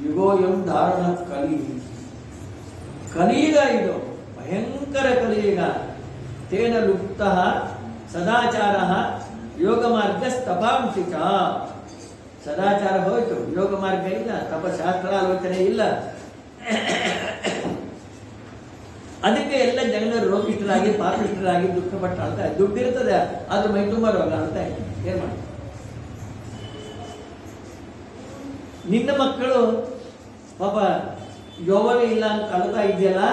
ಯುಗೋಯಂ ಧಾರಣ ಕಲಿ ಕಲಿಯುಗ ಇದು ಭಯಂಕರ ಕಲಿಯುಗ ತೇನ ಲುಪ್ತ ಸದಾಚಾರ ಯೋಗ ಮಾರ್ಗ ಸ್ತಪಾಂಶಿಕ ಸದಾಚಾರ ಹೋಯ್ತು. ಯೋಗ ಮಾರ್ಗ ಇಲ್ಲ. ತಪಶಾಸ್ತ್ರ ಆಲೋಚನೆ ಇಲ್ಲ. ಅದಕ್ಕೆ ಎಲ್ಲ ಜನರು ರೋಗಿಷ್ಠರಾಗಿ, ಪಾಪಿಷ್ಠರಾಗಿ ದುಃಖಪಟ್ಟ ಇದ್ದಾರೆ. ದುಡ್ಡು ಇರ್ತದೆ, ಆದ್ರೆ ಮೈ ತುಂಬ ರೋಗ ಇದೆ ಏನ್ ಮಾಡಿ ನಿನ್ನ ಮಕ್ಕಳು ಪಾಪ ಯೌವನ ಇಲ್ಲ ಅಂತ ಅಳ್ತಾ ಇದೆಯಲ್ಲ?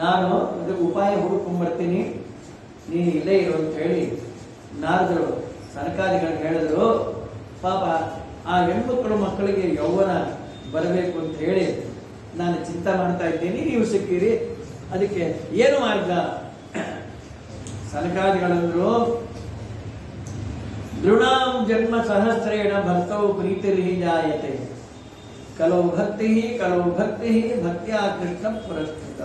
ನಾನು ಅದಕ್ಕೆ ಉಪಾಯ ಹುಡುಕೊಂಡ್ಬರ್ತೀನಿ ನೀನು ಇಲ್ಲೇ ಇರು ಅಂತ ಹೇಳಿ. ನಾರದರು, ಸರ್ಕಾರಿಗಳಿಗೆ ಹೇಳಿದ್ರು, ಪಾಪ ಆ ಹೆಣ್ಮಕ್ಕಳು ಮಕ್ಕಳಿಗೆ ಯೌವನ ಬರಬೇಕು ಅಂತ ಹೇಳಿ ನಾನು ಚಿಂತೆ ಮಾಡ್ತಾ ಇದ್ದೀನಿ, ನೀವು ಸಿಕ್ಕೀರಿ. ಅದಕ್ಕೆ ಏನು ಮಾರ್ಗ? ಸರ್ಕಾರಿಗಳಂದ್ರು, ದೃಢಾಂ ಜನ್ಮ ಸಹಸ್ರೇಣ ಭಕ್ತವು ಪ್ರೀತಿರ್ಹಿ ಜಾಯತೆ. ಕಲವು ಭಕ್ತಿ ಕಲವು ಭಕ್ತಿ ಭಕ್ತಿಯ ಕೃಷ್ಣ ಪುರಸ್ಕೃತ.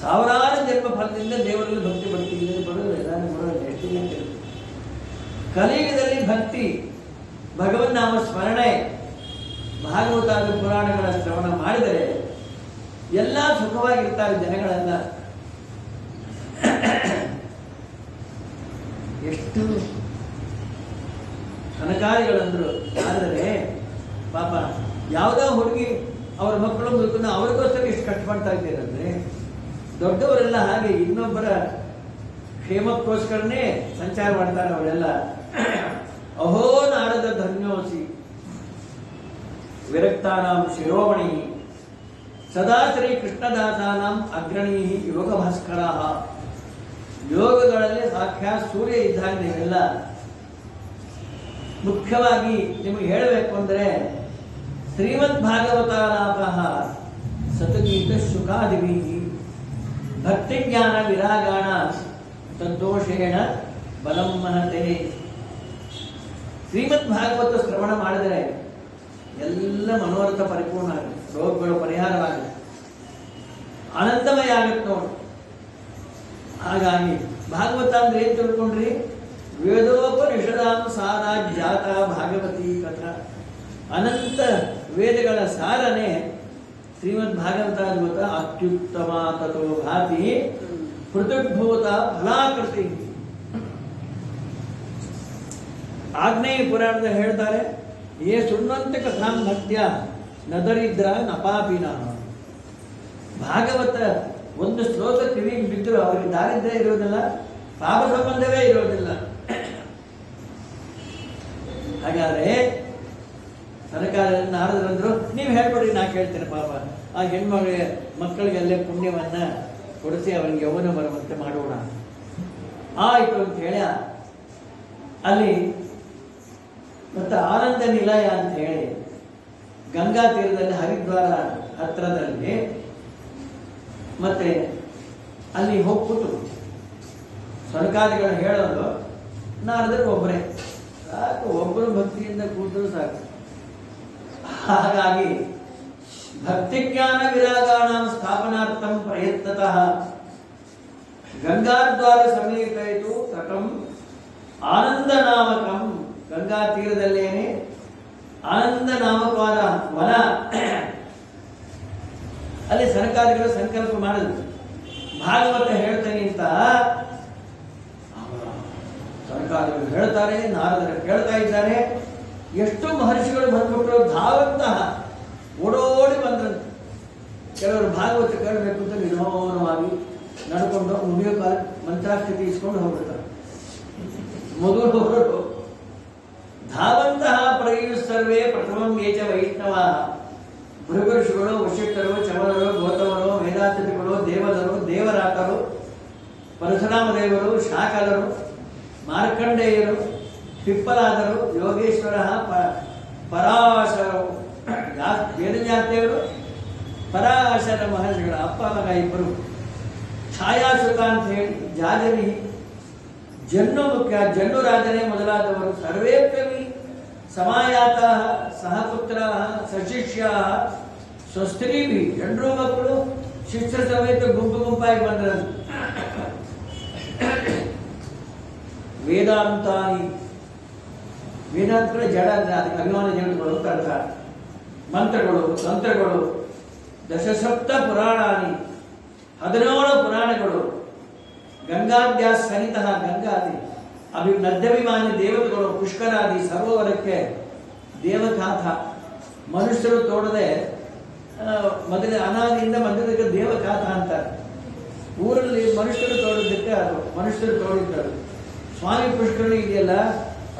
ಸಾವಿರಾರು ಜನ್ಮ ಫಲದಿಂದ ದೇವರಲ್ಲಿ ಭಕ್ತಿ ಎಷ್ಟಿದೆ ಅಂತ ಕಲಿಯುಗದಲ್ಲಿ ಭಕ್ತಿ ಭಗವನ್ ನಾಮ ಸ್ಮರಣೆ ಭಾಗವತ ಪುರಾಣಗಳ ಶ್ರವಣ ಮಾಡಿದರೆ ಎಲ್ಲ ಸುಖವಾಗಿರ್ತಾರೆ ಜನಗಳೆಲ್ಲ ಎಷ್ಟು ಕನಕಾರಿಗಳಂದ್ರು ಆದರೆ ಪಾಪ ಯಾವುದೋ ಹುಡುಗಿ ಅವ್ರ ಮಕ್ಕಳು ಮಕ್ಕಳನ್ನ ಅವ್ರಿಗೋಸ್ಕರ ಇಷ್ಟು ಕಷ್ಟಪಡ್ತಾ ಇದ್ದೀರಂದ್ರೆ ದೊಡ್ಡವರೆಲ್ಲ ಹಾಗೆ ಇನ್ನೊಬ್ಬರ ಕ್ಷೇಮಕ್ಕೋಸ್ಕರನೇ ಸಂಚಾರ ಮಾಡ್ತಾರೆ ಅವರೆಲ್ಲ. ಅಹೋ ನಾರದ ಧನ್ಯೋಸಿ ವಿರಕ್ತಾನ ಶಿರೋಮಣಿ ಸದಾ ಶ್ರೀ ಕೃಷ್ಣದಾಸಾನಾಂ ಅಗ್ರಣೀ ಯೋಗ ಭಾಸ್ಕರ ಯೋಗಗಳಲ್ಲಿ ಸಾಕ್ಷಾತ್ ಸೂರ್ಯ ಇದ್ದಾಗ ಎಲ್ಲ ಮುಖ್ಯವಾಗಿ ನಿಮಗೆ ಹೇಳಬೇಕು ಅಂದ್ರೆ ಶ್ರೀಮದ್ ಭಾಗವತಾರಾಪ ಸತಗೀತ ಶುಕಾದಿವಿ ಭಕ್ತಿ ಜ್ಞಾನ ವಿರಾಗಾಣ ಸಂತೋಷೇಣ ಬಲಂ ಶ್ರೀಮದ್ ಭಾಗವತ ಶ್ರವಣ ಮಾಡಿದರೆ ಎಲ್ಲ ಮನೋರಥ ಪರಿಪೂರ್ಣ ಆಗುತ್ತೆ, ರೋಗಗಳು ಪರಿಹಾರವಾಗುತ್ತೆ. ಆನಂದಮಯ ಆಗುತ್ತೆ ನೋಡಿ. ಹಾಗಾಗಿ ಭಾಗವತ ಅಂದ್ರೆ ಏನ್ ತಿಳ್ಕೊಂಡ್ರಿ? ವೇದೋಪನಿಷದಾನುಸಾರ ಜಾತ ಭಾಗವತಿ ಕಥ ಅನಂತ ವೇದಗಳ ಸಾರನೆ ಶ್ರೀಮದ್ ಭಾಗವತ ಗೊತ್ತ ಅತ್ಯುತ್ತಮ ತತೋ ಭಾತಿ ಪೃಥಗ್ಭೂತ ಫಲಾಕೃತಿ. ಆಗ್ನೇಯ ಪುರಾಣದ ಹೇಳ್ತಾರೆ, ಏ ಸುಣ್ಣಂತ ಕಥಾಂ ಭಕ್ತ್ಯ ನದರಿದ್ರ ನಪಾಪಿನ ಭಾಗವತ ಒಂದು ಶ್ಲೋಕ ಕಿವಿಗೆ ಬಿದ್ದರೂ ಅವರಿಗೆ ದಾರಿದ್ರ್ಯ ಇರೋದಿಲ್ಲ, ಪಾಪ ಸಂಬಂಧವೇ ಇರೋದಿಲ್ಲ. ಹಾಗಾದ್ರೆ ಸರ್ಕಾರ ನಾರದ್ರಂದ್ರು ನೀವು ಹೇಳ್ಬಿಡ್ರಿ ನಾ ಕೇಳ್ತೇನೆ ಪಾಪ. ಆ ಹೆಣ್ಮಗಳಿಗೆ ಮಕ್ಕಳಿಗೆಲ್ಲೇ ಪುಣ್ಯವನ್ನ ಕೊಡಿಸಿ ಅವನಿಗೆ ಯೌವನ ಬರುವಂತೆ ಮಾಡೋಣ. ಆಯಿತು ಅಂತ ಹೇಳಿ, ಅಲ್ಲಿ ಮತ್ತೆ ಆನಂದ ನಿಲಯ ಅಂತ ಹೇಳಿ, ಗಂಗಾ ತೀರದಲ್ಲಿ ಹರಿದ್ವಾರ ಹತ್ರದಲ್ಲಿ ಮತ್ತೆ ಅಲ್ಲಿ ಹೋಗ್ಬಿಟ್ಟು ಸರ್ಕಾರಿಗಳು ಹೇಳೋದು, ನಾರದ್ರೆ ಒಬ್ಬರೇ. ಸಾಕು, ಒಬ್ಬರು ಭಕ್ತಿಯಿಂದ ಕೂತರು ಸಾಕು. ಹಾಗಾಗಿ ಭಕ್ತಿಜ್ಞಾನ ನಾಮ ಸ್ಥಾಪನಾರ್ಥಂ ಪ್ರಯತ್ನತಃ ಗಂಗಾದ್ವಾರ ಸಮೇತು ತಟಂ ಆನಂದ ನಾಮಕಂ ಗಂಗಾ ತೀರದಲ್ಲೇನೆ ಆನಂದ ನಾಮಕವಾದ ವನ. ಅಲ್ಲಿ ಸರ್ಕಾರಿಗಳು ಸಂಕಲ್ಪ ಮಾಡಿದ್ರು. ಭಾಗವತ ಹೇಳ್ತೇನೆ ಅಂತ. ಸರ್ಕಾರಿಗಳು ಹೇಳ್ತಾರೆ, ನಾರದರು ಕೇಳ್ತಾ ಇದ್ದಾರೆ. ಎಷ್ಟು ಮಹರ್ಷಿಗಳು ಬಂದ್ಬಿಟ್ರು ಧಾವಂತಹ ಓಡೋಡಿ ಬಂದ್ರಂತೆ. ಕೆಲವರು ಭಾಗವತ ಕೇಳಬೇಕು ಅಂತ ನಿಧಾನವಾಗಿ ನಡ್ಕೊಂಡು ಮುಗಿಯೋ ಕಾಲ ಮಂತ್ರಾಕ್ಷತೆ ಇಸ್ಕೊಂಡು ಹೋಗ್ಬಿಡ್ತಾರೆ. ಮೊದಲು ಹೊರಟು ಧಾವಂತಹ ಪ್ರಯು ಸರ್ವೇ ಪ್ರಥಮಂ ಏಚ ವೈಷ್ಣವ. ಭೃಗಋಷಿಗಳು ವಶಿಷ್ಠರು ಚಮರರು ಗೌತಮರು ವೇದಾಂತಗಳು ದೇವದರು, ದೇವರಾತರು, ಪರಶುರಾಮ ದೇವರು ಶಾಕಲರು ಮಾರ್ಕಂಡೇಯರು ಪಿಪ್ಪಲಾದರು ಯೋಗೇಶ್ವರ ಪರಾಶರ ಯಾ- ವೇದವ್ಯಾಸದೇವರು ಪರಾಶರ ಮಹರ್ಷಿಗಳ, ಅಪ್ಪ, ಮಗ ಇಬ್ಬರು. ಛಾಯಾಸುತ ಅಂತ ಹೇಳಿ, ಜಾಜರಿ. ಜನ್ನು ಮುಖ್ಯ, ಜನ್ನು ರಾಜನೇ ಮೊದಲಾದವರು. ಸರ್ವೇಪ್ಯವಿ ಸಮಾಯಾತ, ಸಹಪುತ್ರ, ಸಶಿಷ್ಯ, ಸ್ವಸ್ತ್ರೀವಿ. ಜನರು ಮಕ್ಕಳು, ಶಿಷ್ಯ ಸಮೇತ ಗುಂಪು ಗುಂಪಾಗಿ ಬಂದರು ವೇದಾಂತಾನಿ. ವೇದಾಂತಗಳು ಜಡ ಅಂದ್ರೆ ಅದಕ್ಕೆ ಅಭಿಮಾನ ಜಗತ್ತುಗಳು ಅಂತ ಮಂತ್ರಗಳು, ತಂತ್ರಗಳು, ದಶಸಪ್ತ ಪುರಾಣಾನಿ ಹದಿನೇಳು ಪುರಾಣಗಳು, ಗಂಗಾದ್ಯಾಸ್ ಸಹಿತ ಗಂಗಾದಿ, ಅಭಿ ನದ್ಯಭಿಮಾನಿ ದೇವತೆಗಳು, ಪುಷ್ಕರಾದಿ ಸರೋವರಕ್ಕೆ ದೇವಕಾಥ ಮನುಷ್ಯರು ತೋಡದೆ ಮದುವೆ ಅನಾದಿಯಿಂದ ಮಧ್ಯದಕ್ಕೆ ದೇವಕಾಥ ಅಂತಾರೆ. ಊರಲ್ಲಿ ಮನುಷ್ಯರು ತೋಡೋದಕ್ಕೆ ಅದು ಮನುಷ್ಯರು ತೋಡಿದ್ದರು ಸ್ವಾಮಿ ಪುಷ್ಕರಣಿ ಇದೆಯಲ್ಲ?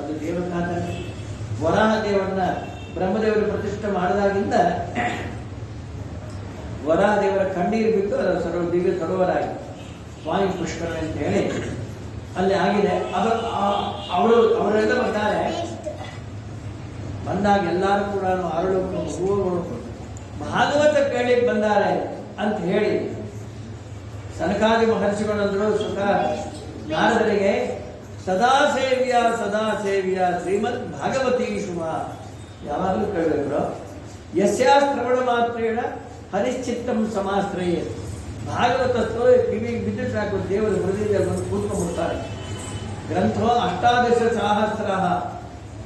ಅದು ದೇವತಾದ ವರಾಹ ದೇವರನ್ನ ಬ್ರಹ್ಮದೇವರು ಪ್ರತಿಷ್ಠೆ ಮಾಡಿದಾಗಿಂದ ವರಾಹ ದೇವರ ಕಣ್ಣೀರು ಬಿಟ್ಟು ಅದು ಸರೋ ದಿವ್ಯ ಸರೋವರ ಆಗಿದೆ ಸ್ವಾಮಿ ಪುಷ್ಕರ ಅಂತ ಹೇಳಿ ಅಲ್ಲಿ ಆಗಿದೆ. ಅದು ಅವರು ಅವರೆಲ್ಲ ಬರ್ತಾರೆ ಬಂದಾಗ ಎಲ್ಲರೂ ಕೂಡ ಅರಳು ಹೂವು ಭಾಗವತ ಕೇಳಿ ಬಂದಾರೆ ಅಂತ ಹೇಳಿ. ಸನಕಾದಿ ಮಹರ್ಷಿಗಳಂದ್ರು ಸುಖ ನಾರದರಿಗೆ ಸದಾ ಸೇವ್ಯ ಸದಾ ಸೇವ್ಯ ಶ್ರೀಮದ್ ಭಾಗವತಿ ಶುಭ ಯಾವಾಗಲೂ ಕೇಳಬೇಕು ಯಸ್ಯಾಶ್ರವಣ ಮಾತ್ರೇಣ ಹರಿಶ್ಚಿತ್ತಂ ಸಮಾಶ್ರಯ. ಭಾಗವತ ಸ್ತೋತ್ರ ಕಿವಿಗೆ ಬಿದ್ದು ಸಾಕು, ದೇವರು ಹೃದಯದಲ್ಲಿ ಬಂದು ಕೂತ್ಕೊಂಡ್ಬಿಡ್ತಾರೆ ಗ್ರಂಥೋ ಅಷ್ಟಾದಶ ಸಹಸ್ರ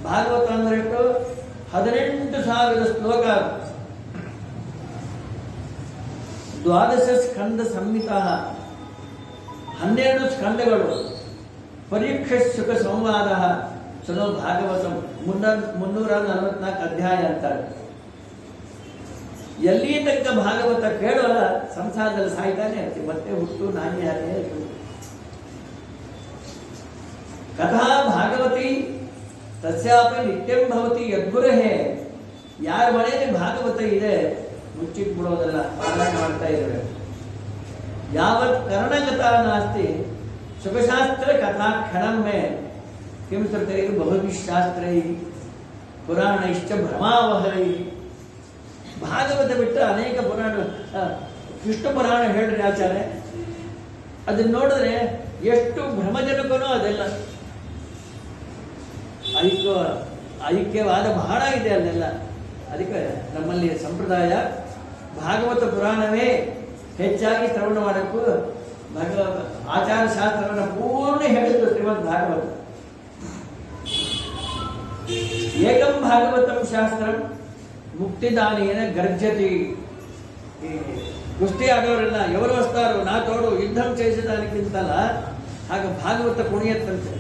ಭಾಗವತ ಅಂದ್ರೆ ಹದಿನೆಂಟು ಸಾವಿರ ಶ್ಲೋಕ. ದ್ವಾದಶ ಸ್ಕಂದ ಸಂಹಿತ. ಹನ್ನೆರಡು ಸ್ಕಂದಗಳು. ಪರೀಕ್ಷ ಸುಖ ಸಂವಾದ ಸದೋ ಭಾಗವತ ಮುನ್ನ ಮುನ್ನೂರ ನಲವತ್ನಾಲ್ಕು ಅಧ್ಯಾಯ ಅಂತಾರೆ. ಎಲ್ಲಿ ತನಕ ಭಾಗವತ ಕೇಳೋಲ್ಲ, ಸಂಸಾರದಲ್ಲಿ ಸಾಯ್ತಾನೆ ಇರ್ತೀವಿ ಮತ್ತೆ ಹುಟ್ಟು ನಾನು ಯಾರೇ ಕಥಾ ಭಾಗವತಿ ತಸ್ಯಾಪಿ ನಿತ್ಯಂ ಭವತಿ ಯದ್ಗುರಹೇ. ಯಾರ ಮನೆಯಲ್ಲಿ ಭಾಗವತ ಇದೆ, ಮುಚ್ಚಿಟ್ಬಿಡೋದಲ್ಲ ಪಾರಾಯಣ ಮಾಡ್ತಾ ಇರಬೇಕು ಯಾವತ್ ಕರ್ಣಗತ ನಾಸ್ತಿ ಸುಖಶಾಸ್ತ್ರ ಕಥಾ ಕ್ಷಣಮ್ಮೆ ಕಿಂ ಶ್ರುತೈರ್ ಪುರಾಣ ಇಷ್ಟ ಭ್ರಮಾವಹರೈ. ಭಾಗವತ ಬಿಟ್ಟು ಅನೇಕ ಪುರಾಣ ಕೃಷ್ಣ ಪುರಾಣ ಹೇಳ್ರಿ ಆಚಾರ್ಯ. ಅದನ್ನ ನೋಡಿದ್ರೆ ಎಷ್ಟು ಭ್ರಮಜನಕನೋ ಅದೆಲ್ಲ. ಐಕ್ಯ, ಐಕ್ಯವಾದ ಬಹಳ ಇದೆ ಅಲ್ಲೆಲ್ಲ. ಅದಕ್ಕೆ ನಮ್ಮಲ್ಲಿ ಸಂಪ್ರದಾಯ, ಭಾಗವತ ಪುರಾಣವೇ ಹೆಚ್ಚಾಗಿ ಶ್ರವಣ ಮಾಡಕ್ಕೂ ಆಚಾರ ಶಾಸ್ತ್ರವನ್ನು ಪೂರ್ಣ ಹೇಳಿದ್ರು ಶ್ರೀಮದ್ ಭಾಗವತ ಏಕಂ ಭಾಗವತಂ ಶಾಸ್ತ್ರಂ ಮುಕ್ತಿದಾನೇನ ಗರ್ಜತಿ ಈ ಕುಸ್ತಿ ಆಡೋರೆಲ್ಲ ఎవరు వస్తారు నా తోడు యుద్ధం చేసేదానికింతల ಹಾಗೆ ಭಾಗವತ ಕುಣಿಯತ್ತಂತೆ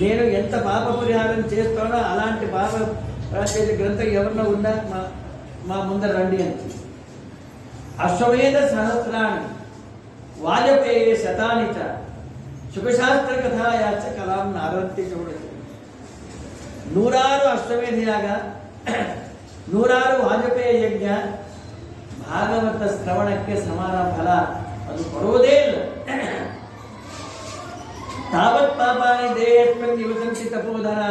నేను ఎంత పాప పరిహారం చేస్తానో అలాంటి పాప రాసేది గ్రంథం ఎవరన్నా ఉన్నా మా మా ముందర రండి అని అశ్వమేధ సహస్రాన్ని ವಾಜಪೇಯಿ ಶತಾನಿತ ಸುಖಶಾಸ್ತ್ರ ಕಥಾ ಯಾಚ ಕಲಾಂ ನಾರತ್ತಿ ಜೋಡಿತು ನೂರಾರು ಅಷ್ಟಮೇಧಿಯಾಗ ನೂರಾರು ವಾಜಪೇಯ ಯಜ್ಞ, ಭಾಗವತ ಶ್ರವಣಕ್ಕೆ ಸಮಾನ ಫಲ ಅದು ಕೊಡುವುದೇ ಇಲ್ಲ. ತಾವತ್ ಪಾಪಾನಿ ದೇಹಕ್ಕೆ ಯುವಸಂಚಿ ತಪೋಧನ.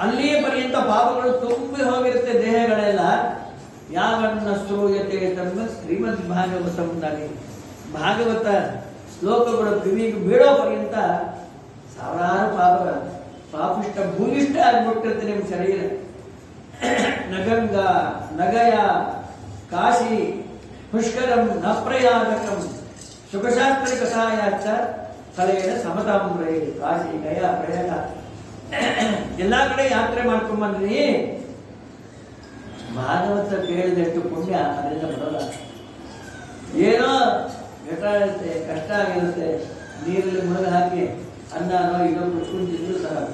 ಅಲ್ಲಿಯೇ ಪರ್ಯಂತ ಪಾಪಗಳು ತುಂಬಿ ಹೋಗಿರುತ್ತೆ ದೇಹಗಳೆಲ್ಲ. ಯಾವನ್ನ ಶ್ರೂಯತೆ ತಮ್ಮ ಶ್ರೀಮದ್ ಭಾಗವತಂನಲ್ಲಿ ಭಾಗವತ ಶ್ಲೋಕಗಳು ಕಿವಿಗೆ ಬೀಳೋ ಪರ್ಯಂತ ಸಾವಿರಾರು ಪಾಪ ಪಾಪಿಷ್ಟ ಭೂಯಿಷ್ಟ ಆಗ್ಬಿಟ್ಟಿರುತ್ತೆ ನಿಮ್ಮ ಶರೀರ ನಗಂಗ, ನಗಯ, ಕಾಶಿ, ಪುಷ್ಕರಂ, ನಪ್ರಯಾಗಕಂ ಸುಖಶಾಸ್ತ್ರಿ ಕಥಾಯಾಚ ಫಲೇನ ಸಮತಾಂಬ್ರೇ, ಕಾಶಿ, ಗಯ, ಪ್ರಯಾಗ. ಎಲ್ಲಾ ಕಡೆ ಯಾತ್ರೆ ಮಾಡ್ಕೊಂಬಂದ್ರಿ ಭಾಗವತ ಕೇಳಿದಷ್ಟು ಪುಣ್ಯ ಅದರಿಂದ ಬರೋಲ್ಲ. ಏನೋ ಇರುತ್ತೆ, ಕಷ್ಟ ಆಗಿರುತ್ತೆ. ನೀರಲ್ಲಿ ಮುಳುಗ ಹಾಕಿ ಅನ್ನನೋ ಇದೋ ಕುಡ್ಕೊಂಡು ಸಹ.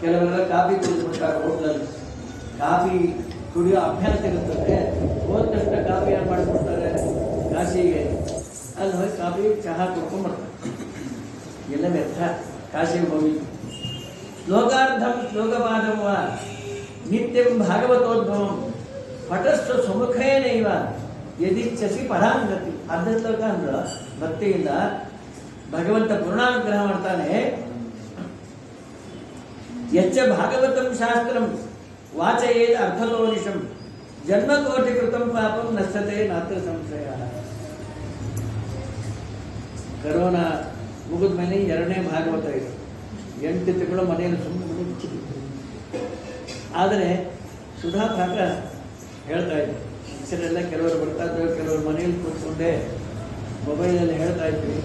ಕೆಲವರೆಲ್ಲ ಕಾಫಿ ಕುಡಿದ್ಬಿಡ್ತಾರೆ ಹೋಟ್ಲಲ್ಲಿ. ಕಾಫಿ ಕುಡಿಯೋ ಅಭ್ಯಾಸ ಇರುತ್ತದೆ ಹೋದ ತಕ್ಷಣ ಕಾಫಿ ಏನು ಮಾಡಿಕೊಡ್ತಾರೆ ಕಾಶಿಗೆ. ಅಲ್ಲಿ ಹೋಗಿ ಕಾಫಿ, ಚಹಾ ಕುಡ್ಕೊಂಡ್ಬರ್ತಾರೆ ಎಲ್ಲ ವ್ಯರ್ಥ. ಕಾಶಿಗೆ ಹೋಗಿ. ಶ್ಲೋಕಾರ್ಧಂ ಶ್ಲೋಕಪಾದಂ ವಾ. ನಿತ್ಯಂ ಭಾಗವತೋದ್ಭವಂ. ಪಟಸ್ಥ ಸುಮುಖೇನೈವ. ಯದಿಚ್ಛಸಿ ಪರಾಂಗತಿ ಅರ್ಧ ಶ್ಲೋಕ ಅಂದ್ರ ಭಕ್ತಿಯಿಂದ ಭಗವಂತ ಪೂರ್ಣಾನುಗ್ರಹ ಮಾಡ್ತಾನೆ ಯಚ್ಚ ಭಾಗವತಂ ಶಾಸ್ತ್ರಂ ವಾಚಯೇದ ಅರ್ಥಲೋನಿಶಂ ಜನ್ಮಕೋಟಿ ಕೃತಂ ಪಾಪಂ ನಶ್ಯತೆ ನಾತ್ರ ಸಂಶಯ ಕರೋನಾ ಮುಗಿದ ಮೇಲೆ ಎರಡನೇ ಭಾಗವತ ಇದೆ. ಎಂಟು ತಿಂಗಳು ಮನೆಯಲ್ಲಿ ಸುಮ್ಮನೆ ಆದರೆ ಸುಧಾ ಪಾಕ ಹೇಳ್ತಾ ಇದ್ದೆ ಹೆಸರೆಲ್ಲ ಕೆಲವರು ಬರ್ತಾ ಇದ್ರು, ಕೆಲವರು ಮನೆಯಲ್ಲಿ ಕೂತ್ಕೊಂಡೆ ಮೊಬೈಲಲ್ಲಿ ಹೇಳ್ತಾ ಇದ್ವಿ.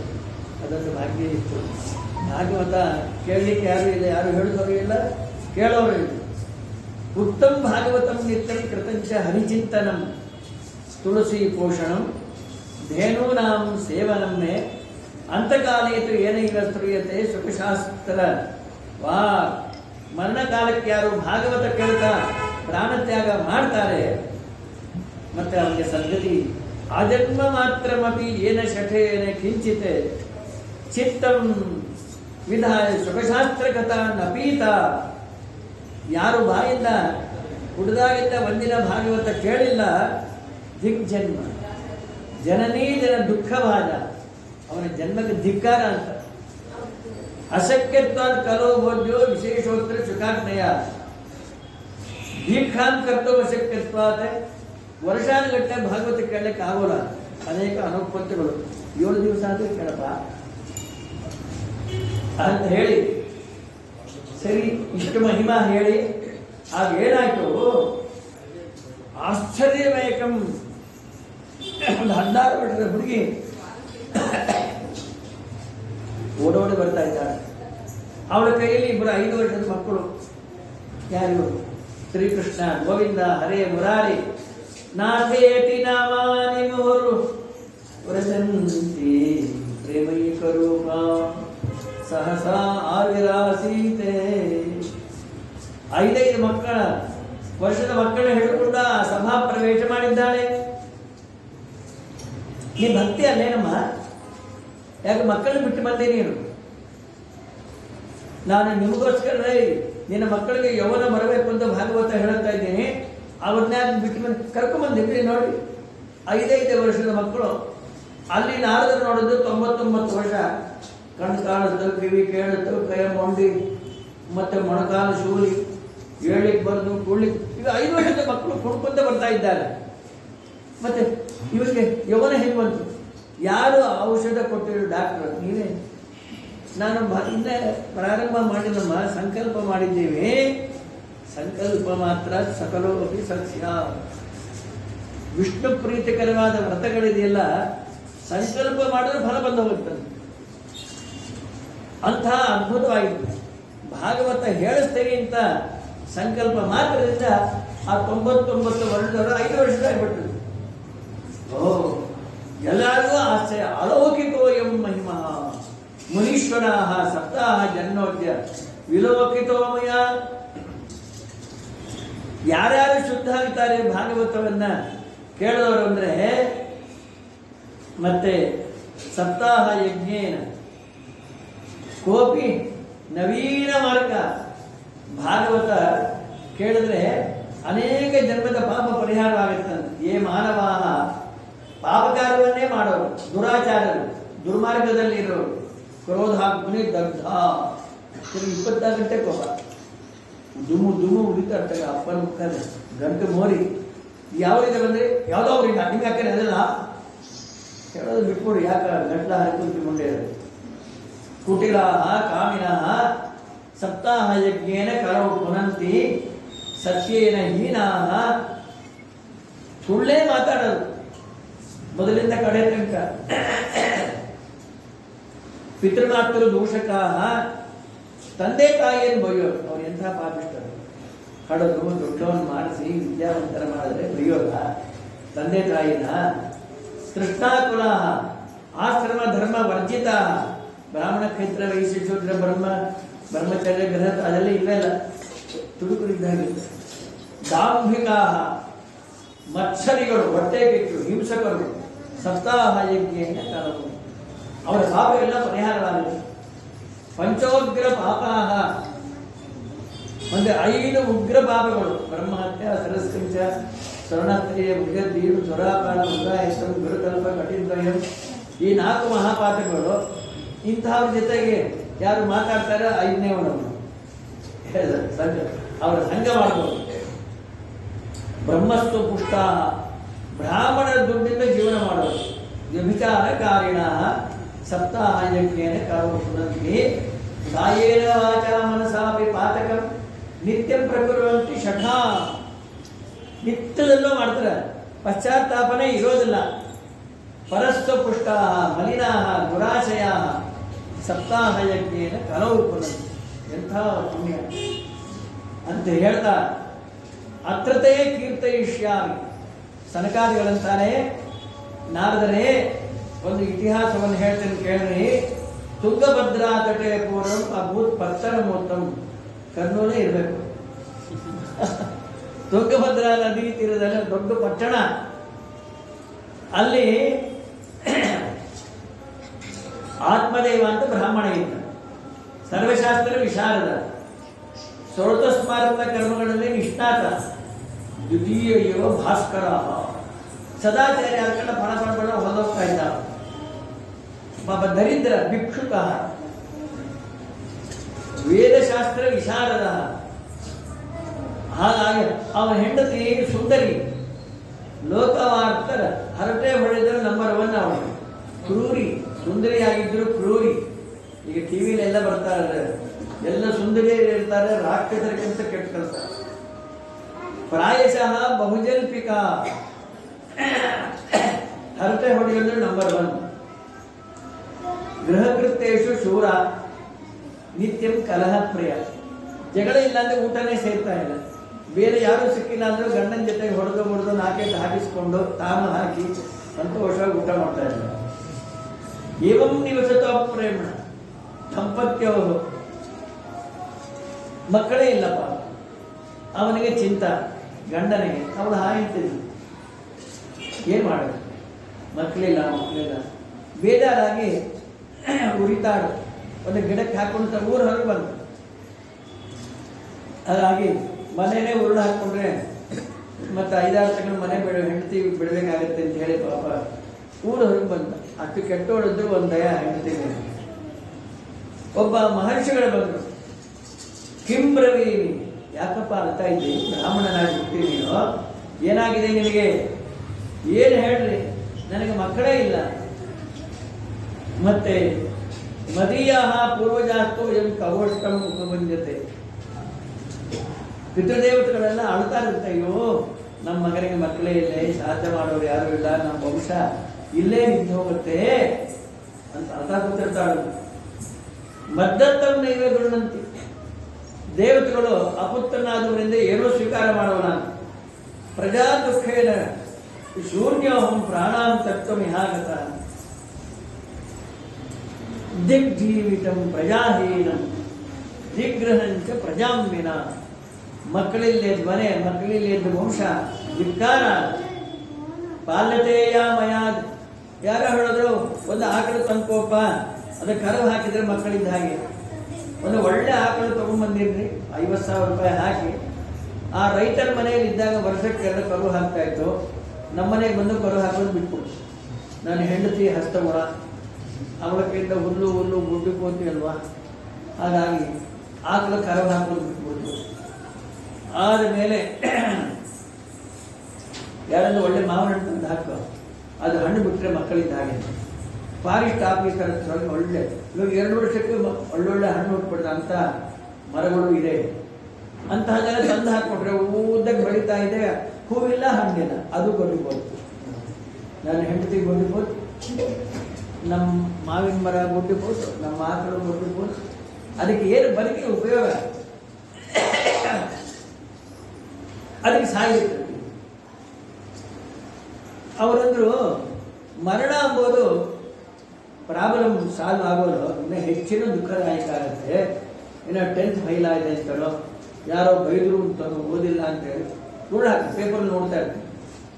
ಅದೊಂದು ಭಾಗ್ಯ ಇತ್ತು. ಭಾಗವತ ಕೇಳಲಿಕ್ಕೆ ಯಾರು ಇಲ್ಲ, ಯಾರು ಹೇಳಿದವರು ಇಲ್ಲ, ಕೇಳೋರು ಇಲ್ಲ. ಉತ್ತಮ ಭಾಗವತಂ ನಿತ್ಯಂ ಕೃತಂಚ ಹರಿಚಿಂತನಂ. ತುಳಸಿ ಪೋಷಣಂ. ಧೇನೂನಾಂ ಸೇವನಮ್ಮೆ. ಅಂತಕಾಲೇತು ಏನೇ ಶ್ರೂಯತೆ ಸುಖಶಾಸ್ತ್ರ. ವಾ, ಮರಣಕಾಲಕ್ಕೆ ಯಾರು ಭಾಗವತ ಕೇಳ್ತಾ, ಪ್ರಾಣತ್ಯಾಗ ಮಾಡ್ತಾರೆ ಮತ್ತೆ ಅವನಿಗೆ ಸದ್ಗತಿ ಆಜನ್ಮ ಮಾತ್ರಮಪಿ ಏನ ಶಠೇನ ಕಿಂಚಿತ್ ಚಿತ್ತಂ ವಿಧಾಯ ಸುಖಶಾಸ್ತ್ರಗತ ನಪೀತ ಯಾರು ಬಾಯಿಂದ ಹುಡುದಾಗಿದ್ದ ಒಂದಿನ ಭಾಗವತ ಕೇಳಿಲ್ಲ ದಿಗ್ಜನ್ಮ ಜನನೀ ಜನ ದುಃಖವಾದ ಅವನ ಜನ್ಮಕ್ಕೆ ಧಿಕ್ಕಾರ ಅಂತ ಅಶಕ್ಯತ್ವಾದ ಕಲೋ ಭೋಜ್ಯೋ ವಿಶೇಷೋತ್ತರ ಸುಖಾಗ್ನಯ ದೀಕ್ಷಾಂತ ಕರ್ತವ್ಯ ಅಶಕ್ಯತ್ವಾದ ವರ್ಷಾನುಗಟ್ಟಲೆ ಭಾಗವತ ಕೇಳಲಿಕ್ಕೆ ಆಗೋಲ್ಲ. ಅನೇಕ ಅನುಪತ್ತಿಗಳು ಏಳು ದಿವಸ ಆದ್ರೆ ಕೇಳಪ್ಪ. ಅಂತ ಹೇಳಿ. ಸರಿ, ಇಷ್ಟು ಮಹಿಮಾ ಹೇಳಿ. ಆಗ ಏನಾಯ್ತು? ಆಶ್ಚರ್ಯವೇಕಂ. ಒಂದು ಹದಿನಾರು ವರ್ಷದ ಹುಡುಗಿ ಓಡೋಡಿ ಬರ್ತಾ ಇದ್ದಾಳೆ. ಅವಳ ಕೈಯಲ್ಲಿ ಇಬ್ಬರು ಐದು ವರ್ಷದ ಮಕ್ಕಳು. ಯಾರು? ಶ್ರೀಕೃಷ್ಣ, ಗೋವಿಂದ, ಹರೇ ಮುರಾರಿ. ಮುಹುರು ವ್ರಜಂತಿ ಪ್ರೇಮಯಿ ಸ್ವರೂಪ ಸಹಸ ಆವಿರಾಸೀತೆ ಐದೈದು ಮಕ್ಕಳ, ವರ್ಷದ ಮಕ್ಕಳ ಹಿಡಿದುಕೊಂಡ ಸಭಾ ಪ್ರವೇಶ ಮಾಡಿದ್ದಾಳೆ. ಈ ಭಕ್ತಿ ಅಲ್ಲೇನಮ್ಮ? ಯಾಕೆ ಮಕ್ಕಳನ್ನ ಬಿಟ್ಟು ಬಂದೆ ನೀನು? ನಾನು ನಿಮಗೋಸ್ಕರ ನಿನ್ನ ಮಕ್ಕಳಿಗೆ ಯೌವನ ಬರಬೇಕು ಅಂತ ಭಾಗವತ ಹೇಳುತ್ತಾ ಇದ್ದೀನಿ. ಅವ್ರನ್ನ ಬಿಟ್ಟು ಬಂದು ಕರ್ಕೊಂಬಂದಿದ್ರಿ ನೋಡಿ. ಐದೈದು ವರ್ಷದ ಮಕ್ಕಳು. ಅಲ್ಲಿ ನಾರದರು ನೋಡಿದ್ರು ತೊಂಬತ್ತೊಂಬತ್ತು ವರ್ಷ. ಕಣ್ಣು ಕಾಣಿಸ್ತು ಕಿವಿ ಕೇಳುತ್ತು ಕೈ ಮೊಂಡಿ, ಮತ್ತೆ ಮೊಣಕಾಲು ಶೂಲಿ, ಏಳಿಗೆ ಬಂದು ಕುಳ್ಳಿಕ್ ಈಗ ಐದು ವರ್ಷದ ಮಕ್ಕಳು ಕುಡ್ಕೊಂತ ಬರ್ತಾ ಇದ್ದಾರೆ. ಮತ್ತೆ ಇವರಿಗೆ ಯವನ ಹೇಗೆ ಬಂತು ಯಾರು ಔಷಧ ಕೊಟ್ಟಿರೋ ಡಾಕ್ಟರ್? ನಾನು ಮ- ಇನ್ನೇ ಪ್ರಾರಂಭ ಮಾಡಿದಮ್ಮ ಸಂಕಲ್ಪ ಮಾಡಿದ್ದೀವಿ. ಸಂಕಲ್ಪ ಮಾತ್ರ ಸಕಲೋಪಿ ಸಸ್ಯ ವಿಷ್ಣು ಪ್ರೀತಿಕರವಾದ ವ್ರತಗಳಿದೆಯಲ್ಲ, ಸಂಕಲ್ಪ ಮಾಡಿದ್ರೆ ಫಲ ಬಂದು ಹೋಗ್ತದೆ. ಅಂತಹ ಅದ್ಭುತವಾಗಿದೆ. ಭಾಗವತ ಹೇಳಿಸ್ತೇನೆ ಅಂತ ಸಂಕಲ್ಪ ಮಾತ್ರದಿಂದ ಆ ತೊಂಬತ್ತೊಂಬತ್ತು ವರ್ಷದವರು ಐದು ವರ್ಷದಾಗ್ಬಿಟ್ಟು ಓ, ಎಲ್ಲರಿಗೂ ಆಸೆ, ಅಲೌಕಿಕೋ ಎಂ ಮಹಿಮಾ. ಮುನೀಶ್ವರ ಸಪ್ತಾಹ ಜನ್ಮೋದ್ಯ. ವಿಲೋಕಿತೋಮಯ ಯಾರ್ಯಾರು ಶುದ್ಧ ಆಗ್ತಾರೆ ಭಾಗವತವನ್ನ ಕೇಳಿದವರು ಅಂದ್ರೆ, ಮತ್ತೆ ಸಪ್ತಾಹ ಯಜ್ಞೇನ ಕೋಪಿ ನವೀನ ಮಾರ್ಗ ಭಾಗವತ ಕೇಳಿದ್ರೆ ಅನೇಕ ಜನ್ಮದ ಪಾಪ ಪರಿಹಾರ ಆಗುತ್ತೆ ಏ ಮಾನವಾಹ ಪಾಪಕಾರವನ್ನೇ ಮಾಡೋರು, ದುರಾಚಾರರು, ದುರ್ಮಾರ್ಗದಲ್ಲಿರೋರು ಕ್ರೋಧಾಗ್ನಿ ದಗ್ಧ. ಸರಿ ಇಪ್ಪತ್ತಾರು ಗಂಟೆ ಕೋಪ. ದುಮು ದುಮು ಉಳಿತಾ ಅಪ್ಪನ ಮುಖಾನೆ ಗಂಟು ಮೋರಿ. ಯಾವ್ರಿಂದ ಬಂದ್ರೆ ಯಾವ್ದೋ ಅವ್ರಿಗೆ ನಿಮ್ಗೆ ಹಾಕಿ ಅದಲ್ಲ? ಹೇಳೋದು ಬಿಟ್ಕೊಡಿ ಯಾಕ ಗಂಟ್ಲ ಹಾಕಿ ಮುಂದೆ ಕುಟಿಲಾಹ ಕಾಮಿನಃ ಸಪ್ತಾಹ ಯಜ್ಞೇನ ಕರವು ಪುನಂತಿ, ಸತ್ಯೇನ ಹೀನಾಹ ಸುಳ್ಳೇ ಮಾತಾಡೋದು. ಮೊದಲಿಂದ ಕಡೆ ತನಕ ಪಿತೃಮಾತೃ ದೂಷಕಾಹ ತಂದೆ ತಾಯಿಯನ್ನು ಬೈಯೋರು ಅವ್ರು ಎಂಥ ಪಾಪಿಷ್ಟರು ಕಡದು ದೊಡ್ಡವನ್ ಮಾಡಿಸಿ ವಿದ್ಯಾವಂತರ ಮಾಡಿದ್ರೆ ಬಯ್ಯೋಲ್ಲ ತಂದೆ ತಾಯಿನ ಕೃಷ್ಣಾಕುಲ ಆಶ್ರಮ, ಧರ್ಮ, ವರ್ಜಿತ, ಬ್ರಾಹ್ಮಣ ಕ್ಷೇತ್ರ ಶೂದ್ರ, ಬ್ರಹ್ಮ, ಬ್ರಹ್ಮಚರ್ಯ ಗ್ರಹ ಅದೆಲ್ಲ ಇವೆಲ್ಲ ತುಡುಕುರಿದ್ದಾಗಿತ್ತು ದಾಂಭಿಕ ಮತ್ಸರಿಗಳು, ಹೊಟ್ಟೆ ಕೆಟ್ಟು ಹಿಂಸಕರು, ಸಪ್ತಾಹ ಕಲವು ಅವರ ಪಾಪ ಎಲ್ಲ ಪರಿಹಾರವಾಗಿದೆ. ಪಂಚೋಗ್ರ ಪಾಪಾಹ. ಒಂದು ಐದು ಉಗ್ರ ಪಾಪಗಳು. ಬ್ರಹ್ಮಹತ್ಯ ಸರಸ್ಕಂಚ ಸ್ವರ್ಣತ್ರಿಯ ಮೃಗದೀರು ಸ್ವರಾಪಾನ ಮುದ್ರಾಯಸಂ ಗುರುಕಲ್ಪ ಕಠಿಣದ್ವಯಂ ಈ ನಾಲ್ಕು ಮಹಾಪಾಪಗಳು ಇಂತಹವ್ರ ಜೊತೆಗೆ ಯಾರು ಮಾತಾಡ್ತಾರೆ ಐದನೇ ಹೇಳಿದ್ರು ಸಂಘ ಅವರ ಸಂಘ ಮಾಡ್ಬೋದು. ಬ್ರಹ್ಮಸ್ತು ಪುಷ್ಟ ಬ್ರಾಹ್ಮಣ ದುಡ್ಡಿಂದ ಜೀವನ ಮಾಡೋದು. ವ್ಯಭಿಚಾರ ಕಾರಿಣ ಸಪ್ತಾಹ ಯಜ್ಞೇನ ಕರೋಷುನಂತಿ ಕಾಯೇನ ವಾಚ ಮನಸಾಪಿ ಪಾತಕಂ ನಿತ್ಯಂ ಪ್ರಕುರುವಂತಿ ಶಠ ನಿತ್ಯದಲ್ಲೂ ಮಾಡ್ತಾರೆ. ಪಶ್ಚಾತ್ತಾಪನೆ ಇರೋದಿಲ್ಲ. ಪರಸ್ವ ಪುಷ್ಟ, ಮಲಿನಾ, ದುರಾಶಯ. ಸಪ್ತಾಹ ಯಜ್ಞೇನ ಕಲವು ಪುನಂತಿ. ಎಂಥ ಪುಣ್ಯ. ಅಂತ ಹೇಳ್ತಾ, ಅತ್ರತೆಯೇ ಕೀರ್ತಯಿಷ್ಯಾಮಿ. ಸನಕಾದಿಗಳಂತಾನೆ, ನಾರದರೆ ಒಂದು ಇತಿಹಾಸವನ್ನು ಹೇಳ್ತೇನೆ ಕೇಳ್ರಿ. ತುಂಗಭದ್ರಾ ತಟೆ ಪೂರ್ವ ಅಭೂತ್ ಪತ್ತರ ಮೊತ್ತಂ ಕರ್ನೂಲೇ ಇರಬೇಕು. ತುಂಗಭದ್ರಾ ನದಿ ತೀರದಲ್ಲಿ ದೊಡ್ಡ ಪಟ್ಟಣ. ಅಲ್ಲಿ ಆತ್ಮದೇವ ಅಂತ ಬ್ರಾಹ್ಮಣ ಇದ್ದ. ಸರ್ವಶಾಸ್ತ್ರ ವಿಶಾರದ ಸ್ಮಾರಕ ಕರ್ಮಗಳಲ್ಲಿ ನಿಷ್ಣಾತ ದ್ವಿತೀಯ ಭಾಸ್ಕರ. ಸದಾಚಾರ್ಯ ಆದ್ಕಂಡ ಪಣ ಪಣ ಪಣ ಹೊಲೋಗ್ತಾ ಇದ್ದ ಪಾಪ ದರಿದ್ರ ಭಿಕ್ಷುಕ. ವೇದಶಾಸ್ತ್ರ ವಿಶಾರದ. ಹಾಗಾಗಿ ಅವನ ಹೆಂಡತಿ ಸುಂದರಿ. ಲೋಕವಾರ್ತರ ಹರಟೆ ಹೊಡೆದ್ರೆ ನಂಬರ್ ಒನ್ ಅವನು. ಕ್ರೂರಿ ಸುಂದರಿಯಾಗಿದ್ರು ಕ್ರೂರಿ. ಈಗ ಟಿ ವಿಲೆಲ್ಲ ಬರ್ತಾರೆ ಎಲ್ಲ ಸುಂದರಿಯರು ಇರ್ತಾರೆ, ರಾಕ್ಷಸರಿಗಿಂತ ಕೆಟ್ಟ ಕೆಲಸ ಪ್ರಾಯಶಃ ಬಹುಜಲ್ಪಿಕ ಹರಟೆ ಹೊಡೆಯೋದು ನಂಬರ್ ಒನ್ ಗೃಹಕೃತ್ಯೇಶು ಶೂರ. ನಿತ್ಯಂ ಕಲಹ ಪ್ರಿಯ. ಜಗಳ ಇಲ್ಲ ಅಂದ್ರೆ ಊಟನೇ ಸೇರ್ತಾ ಇಲ್ಲ. ಬೇರೆ ಯಾರು ಸಿಕ್ಕಿಲ್ಲ ಅಂದ್ರೆ ಗಂಡನ ಜೊತೆ ಹೊಡೆದು ಹೊಡೆದು ನಾಲ್ಕೈದು ಹಾಕಿಸ್ಕೊಂಡು ತಾನು ಹಾಕಿ ಸಂತೋಷವಾಗಿ ಊಟ ಮಾಡ್ತಾ ಇದ್ದಾರೆ ಏವಂ ನಿವಸತ ಪ್ರೇಮ. ದಂಪತ್ಯವರು ಮಕ್ಕಳೇ ಇಲ್ಲಪ್ಪ. ಅವನಿಗೆ ಚಿಂತ. ಗಂಡನಿಗೆ. ಅವಳು ಹಾಯ್ತಿದ್ಲು ಏನ್ ಮಾಡೋದು? ಮಕ್ಕಳಿಲ್ಲ ಮಕ್ಕಳಿಲ್ಲ ಬೇಜಾರಾಗಿ ಉರಿತಾಡು ಒಂದು ಗಿಡಕ್ಕೆ ಹಾಕೊಂಡು ಊರು ಹೊರಗೆ ಬಂತು. ಹಾಗಾಗಿ ಮನೆಯೇ ಉರುಳು ಹಾಕೊಂಡ್ರೆ ಮತ್ತೆ ಐದಾರು ತಿಂಗಳು ಮನೆ ಬಿಡ, ಹೆಂಡತಿ ಬಿಡಬೇಕಾಗತ್ತೆ ಅಂತ ಹೇಳಿ ಪಾಪ ಊರು ಹೊರಗೆ ಬಂತ. ಅಷ್ಟು ಕೆಟ್ಟೋಳಿದ್ರು ಒಂದು ದಯ ಹೆಂಡತಿ ಒಬ್ಬ ಮಹರ್ಷಿಗಳು ಬಂದರು. ಕಿಂಬ್ರವೀನಿ ಯಾಕಪ್ಪ ಅರ್ಥ ಇದ್ದಿ ಬ್ರಾಹ್ಮಣನಾಗಿ ಹುಟ್ಟಿ ನೀನು. ಏನಾಗಿದೆ ನಿನಗೆ? ಏನು ಹೇಳ್ರಿ? ನನಗೆ ಮಕ್ಕಳೇ ಇಲ್ಲ. ಮತ್ತೆ ಮದೀಯ ಪೂರ್ವಜಾಸ್ತು ಎಂ ಕವೋಷ್ಟಂ ಉಪಬಂಧತೆ ಪಿತೃದೇವತೆಗಳೆಲ್ಲ ಅಳ್ತಾ ಇರುತ್ತೆ ಅಯ್ಯೋ ನಮ್ಮ ಮಗನಿಗೆ ಮಕ್ಕಳೇ ಇಲ್ಲ, ಸಾಧ್ಯ ಮಾಡೋರು ಯಾರು ಇಲ್ಲ, ನಮ್ಮ ವಂಶ ಇಲ್ಲೇ ನಿಂತು ಹೋಗುತ್ತೆ ಅಂತ ಅರ್ಥ ಕೂತಿರ್ತಾಳು ಮದ್ದತ್ತಂ ದೇವತೆಗಳು ಅಪುತ್ರನಾದವರಿಂದ ಏನೋ ಸ್ವೀಕಾರ ಮಾಡೋಣ. ಪ್ರಜಾ ದುಃಖೇನ ಶೂನ್ಯೋಹಂ ಪ್ರಾಣಾಂ ತತ್ವ ಇಹಾಗತ. ದಿಗ್ಜೀವಿತಂ ಪ್ರಜಾಹೀನಂ ದಿಗ್ರಹಂಚ ಪ್ರಜಾಂಬಿನ. ಮಕ್ಕಳಿಲ್ಲದ ಮನೆ ಮಕ್ಕಳಿಲ್ಲದ ವಂಶ ಧಿಕ್ಕಾರ. ಪಾಲತೆಯ ಮಯಾದ್? ಯಾರೋ ಹೇಳಿದ್ರು, ಒಂದು ಆಕಳು ತಂದ್ಕೋಪ ಅದಕ್ಕೆ ಕರು ಹಾಕಿದ್ರೆ ಮಕ್ಕಳಿದ್ದ ಹಾಗೆ. ಒಂದು ಒಳ್ಳೆ ಆಕಳು ತಗೊಂಡ್ಬಂದಿರ್ರಿ ಐವತ್ತು ಸಾವಿರ ರೂಪಾಯಿ ಹಾಕಿ. ಆ ರೈತರ ಮನೆಯಲ್ಲಿ ಇದ್ದಾಗ ವರ್ಷಕ್ಕೆ ಎರಡು ಕರು ಹಾಕ್ತಾ ಇತ್ತು. ನಮ್ಮ ಮನೆಗೆ ಬಂದು ಕರು ಹಾಕೋದು ಬಿಟ್ಬಿಡು. ನಾನು ಹೆಂಡತಿ ಹಸ್ತಗುಣ ಅವಳ ಕೈಯಿಂದ ಹುಲ್ಲು ಹುಲ್ಲು ಗುಡ್ಡು ಅಂತ ಹಾಗಾಗಿ ಆಗಲ ಕರದ ಹಾಕೋದು ಬಿಟ್ಬಿಡ್ತು. ಆದ ಮೇಲೆ ಯಾರೊಂದು ಒಳ್ಳೆ ಮಾವಿನ ಹಣ್ಣು ತಂದು ಹಾಕೋ. ಅದು ಹಣ್ಣು ಬಿಟ್ಟರೆ ಮಕ್ಕಳಿಂದ ಹಾಗೆ. ಫಾರೆಸ್ಟ್ ಆಫೀಸರ್ ಹತ್ರ ಒಳ್ಳೆ ಇವಾಗ ಎರಡು ವರ್ಷಕ್ಕೆ ಒಳ್ಳೊಳ್ಳೆ ಹಣ್ಣು ಹುಟ್ಬಿಡ್ದ ಅಂತ ಮರಗಳು ಇದೆ. ಅಂತಹ ತಂದು ಹಾಕ್ಕೊಟ್ರೆ ಉದ್ದಕ್ಕೆ ಬೆಳೀತಾ ಇದೆ. ಹೂವಿಲ್ಲ ಹಣ್ಣಿಲ್ಲ. ಅದು ಗೊಡಿಬೋದು ನಾನು ಹೆಂಡತಿ ಗೊಡಿಬೋದು ನಮ್ಮ ಮಾವಿನ ಮರ ಮುಟ್ಟಿಬಹುದು ನಮ್ಮ ಆಕಳು ಮುಟ್ಟಿಬಹುದು ಅದಕ್ಕೆ ಏನು ಬದುಕಿ ಉಪಯೋಗ? ಅದಕ್ಕೆ ಸಾಯಿತು ಅವರಂದ್ರು ಮರಣ ಅಂಬೋದು ಪ್ರಾಬ್ಲಮ್ ಸಾಲ್ವ್ ಆಗೋದು, ಇನ್ನೂ ಹೆಚ್ಚಿನ ದುಃಖದಾಯಕ ಆಗುತ್ತೆ. ಇನ್ನು ಟೆಂತ್ ಫೈಲ್ ಆಗಿದೆ ಅಂತಾರೋ, ಯಾರೋ ಬೈದ್ರು ಅಂತ ಓದಿಲ್ಲ ಅಂತೇಳಿ ನೋಡ ಪೇಪರ್ ನೋಡ್ತಾ ಇರ್ತೀವಿ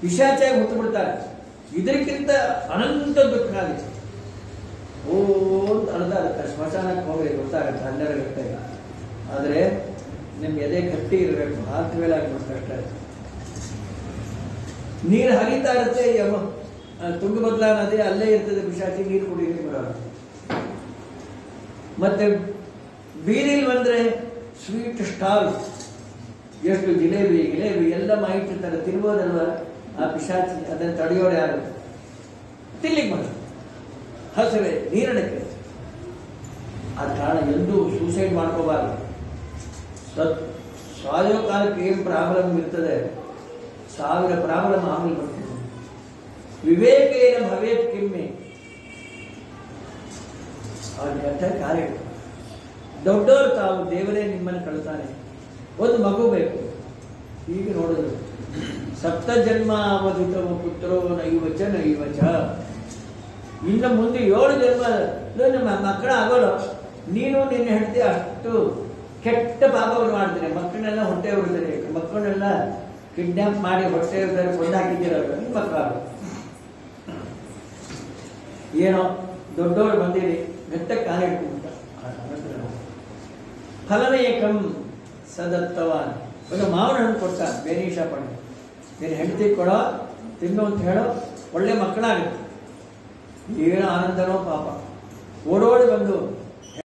ಪಿಶಾಚಾಗಿ ಹುತ್ತು ಬಿಡ್ತಾರೆ ಇದಕ್ಕಿಂತ ಅನಂತ ದುಃಖ ಆಗುತ್ತೆ ಓ ಅಂತ ಅಳ್ತಾ ಇರುತ್ತೆ ಸ್ಮಶಾನಕ್ಕೆ ಹೋಗ್ರಿ ಗೊತ್ತಾಗುತ್ತೆ ಹನ್ನೆರಡು ಆದರೆ ನಿಮ್ಗೆ ಎದೆ ಗಟ್ಟಿ ಇರಬೇಕು ಹಾತ್ ಮೇಲೆ ಆಗ್ಬಿಟ್ಟು ಕಷ್ಟ ನೀರು ಹರಿತಾ ಇರುತ್ತೆ ಆ, ತುಂಗಭದ್ರಾ ನದಿ ಅಲ್ಲೇ ಇರ್ತದೆ ಪಿಶಾಚಿ ನೀರು ಕುಡಿಯಲಿಕ್ಕೆ ಬರೋದು ಮತ್ತೆ ಬೀರಿಲ್ ಬಂದ್ರೆ ಸ್ವೀಟ್ ಸ್ಟಾಲ್. ಎಷ್ಟು ಜಿಲೇಬಿ ಗಿಲೇಬಿ ಎಲ್ಲ ಮಾಹಿತಿ ತರ ತಿನ್ಬೋದಲ್ವ? ಆ ಪಿಶಾಚಿ ಅದನ್ನ ತಡೆಯೋರು ಯಾರು ತಿನ್ಲಿಕ್ಕೆ ಬರೋದು ಹಸಿವೆ ನೀರಡಕ್ಕೆ ಆ ಕಾರಣ ಎಂದೂ ಸೂಸೈಡ್ ಮಾಡ್ಕೋಬಾರ್ದು. ಸತ್ ಸಾಯೋ ಕಾಲಕ್ಕೆ ಏನು ಪ್ರಾಬ್ಲಮ್ ಇರ್ತದೆ? ಸಾವಿರ ಪ್ರಾಬ್ಲಮ್ ಆಮೇಲೆ ಬರ್ತದೆ. ವಿವೇಕೇನ ಭವೇತ್ ಕಿಮ್ಮೆ. ಅವ್ರಿಗೆ ಅರ್ಥ ಕಾರ್ಯ? ದೊಡ್ಡವರು ತಾವು ದೇವರೇ ನಿಮ್ಮನ್ನು ಕಳ್ತಾನೆ. ಒಂದು ಮಗು ಬೇಕು. ಈಗ ನೋಡಿದ್ರು. ಸಪ್ತ ಜನ್ಮ ಅವಧಿತವ ಪುತ್ರೋ ನೈವಚ ನೈವಚ ಇನ್ನು ಮುಂದೆ ಏಳು ಜನ್ಮ ನಿಮ್ಮ ಮಕ್ಕಳ ಆಗೋಲ್ಲ ನೀನು ನಿನ್ನ ಹೆಂಡತಿ ಅಷ್ಟು ಕೆಟ್ಟ ಪಾಪವನ್ನು ಮಾಡ್ತೀನಿ ಮಕ್ಕಳನ್ನೆಲ್ಲ ಹೊಟ್ಟೆ ಉಳಿದ್ರೆ ಮಕ್ಕಳನ್ನೆಲ್ಲ ಕಿಡ್ನಾಪ್ ಮಾಡಿ ಹೊಟ್ಟೆ ಉಳಿದ್ರೆ ಕೊಂದು ಹಾಕಿದ್ದೀರಲ್ಲ ನಿಮ್ಮ ಮಕ್ಕಳು ಏನೋ ದೊಡ್ಡವರು ಬಂದಿರಿ ಮೆತ್ತಕ್ಕೆ ಕಾಲ ಇಟ್ಕೊಂಡ್ಬಿಟ್ಟ ಫಲನೇಕಂ ಸದತ್ತವಾನ್. ಒಂದು ಮಾವಿನ ಹಣ್ಣು ಕೊಟ್ಟ ಬೇರೆ ಪಣ್ಣು ನೀನು ಹೆಂಡತಿ ಕೊಡೋ, ತಿನ್ನು ಅಂತ ಹೇಳೋ ಒಳ್ಳೆ ಮಕ್ಕಳಾಗುತ್ತೆ ಏನು ಆನಂದನೋ ಪಾಪ. ಓಡೋಡಿ ಬಂದು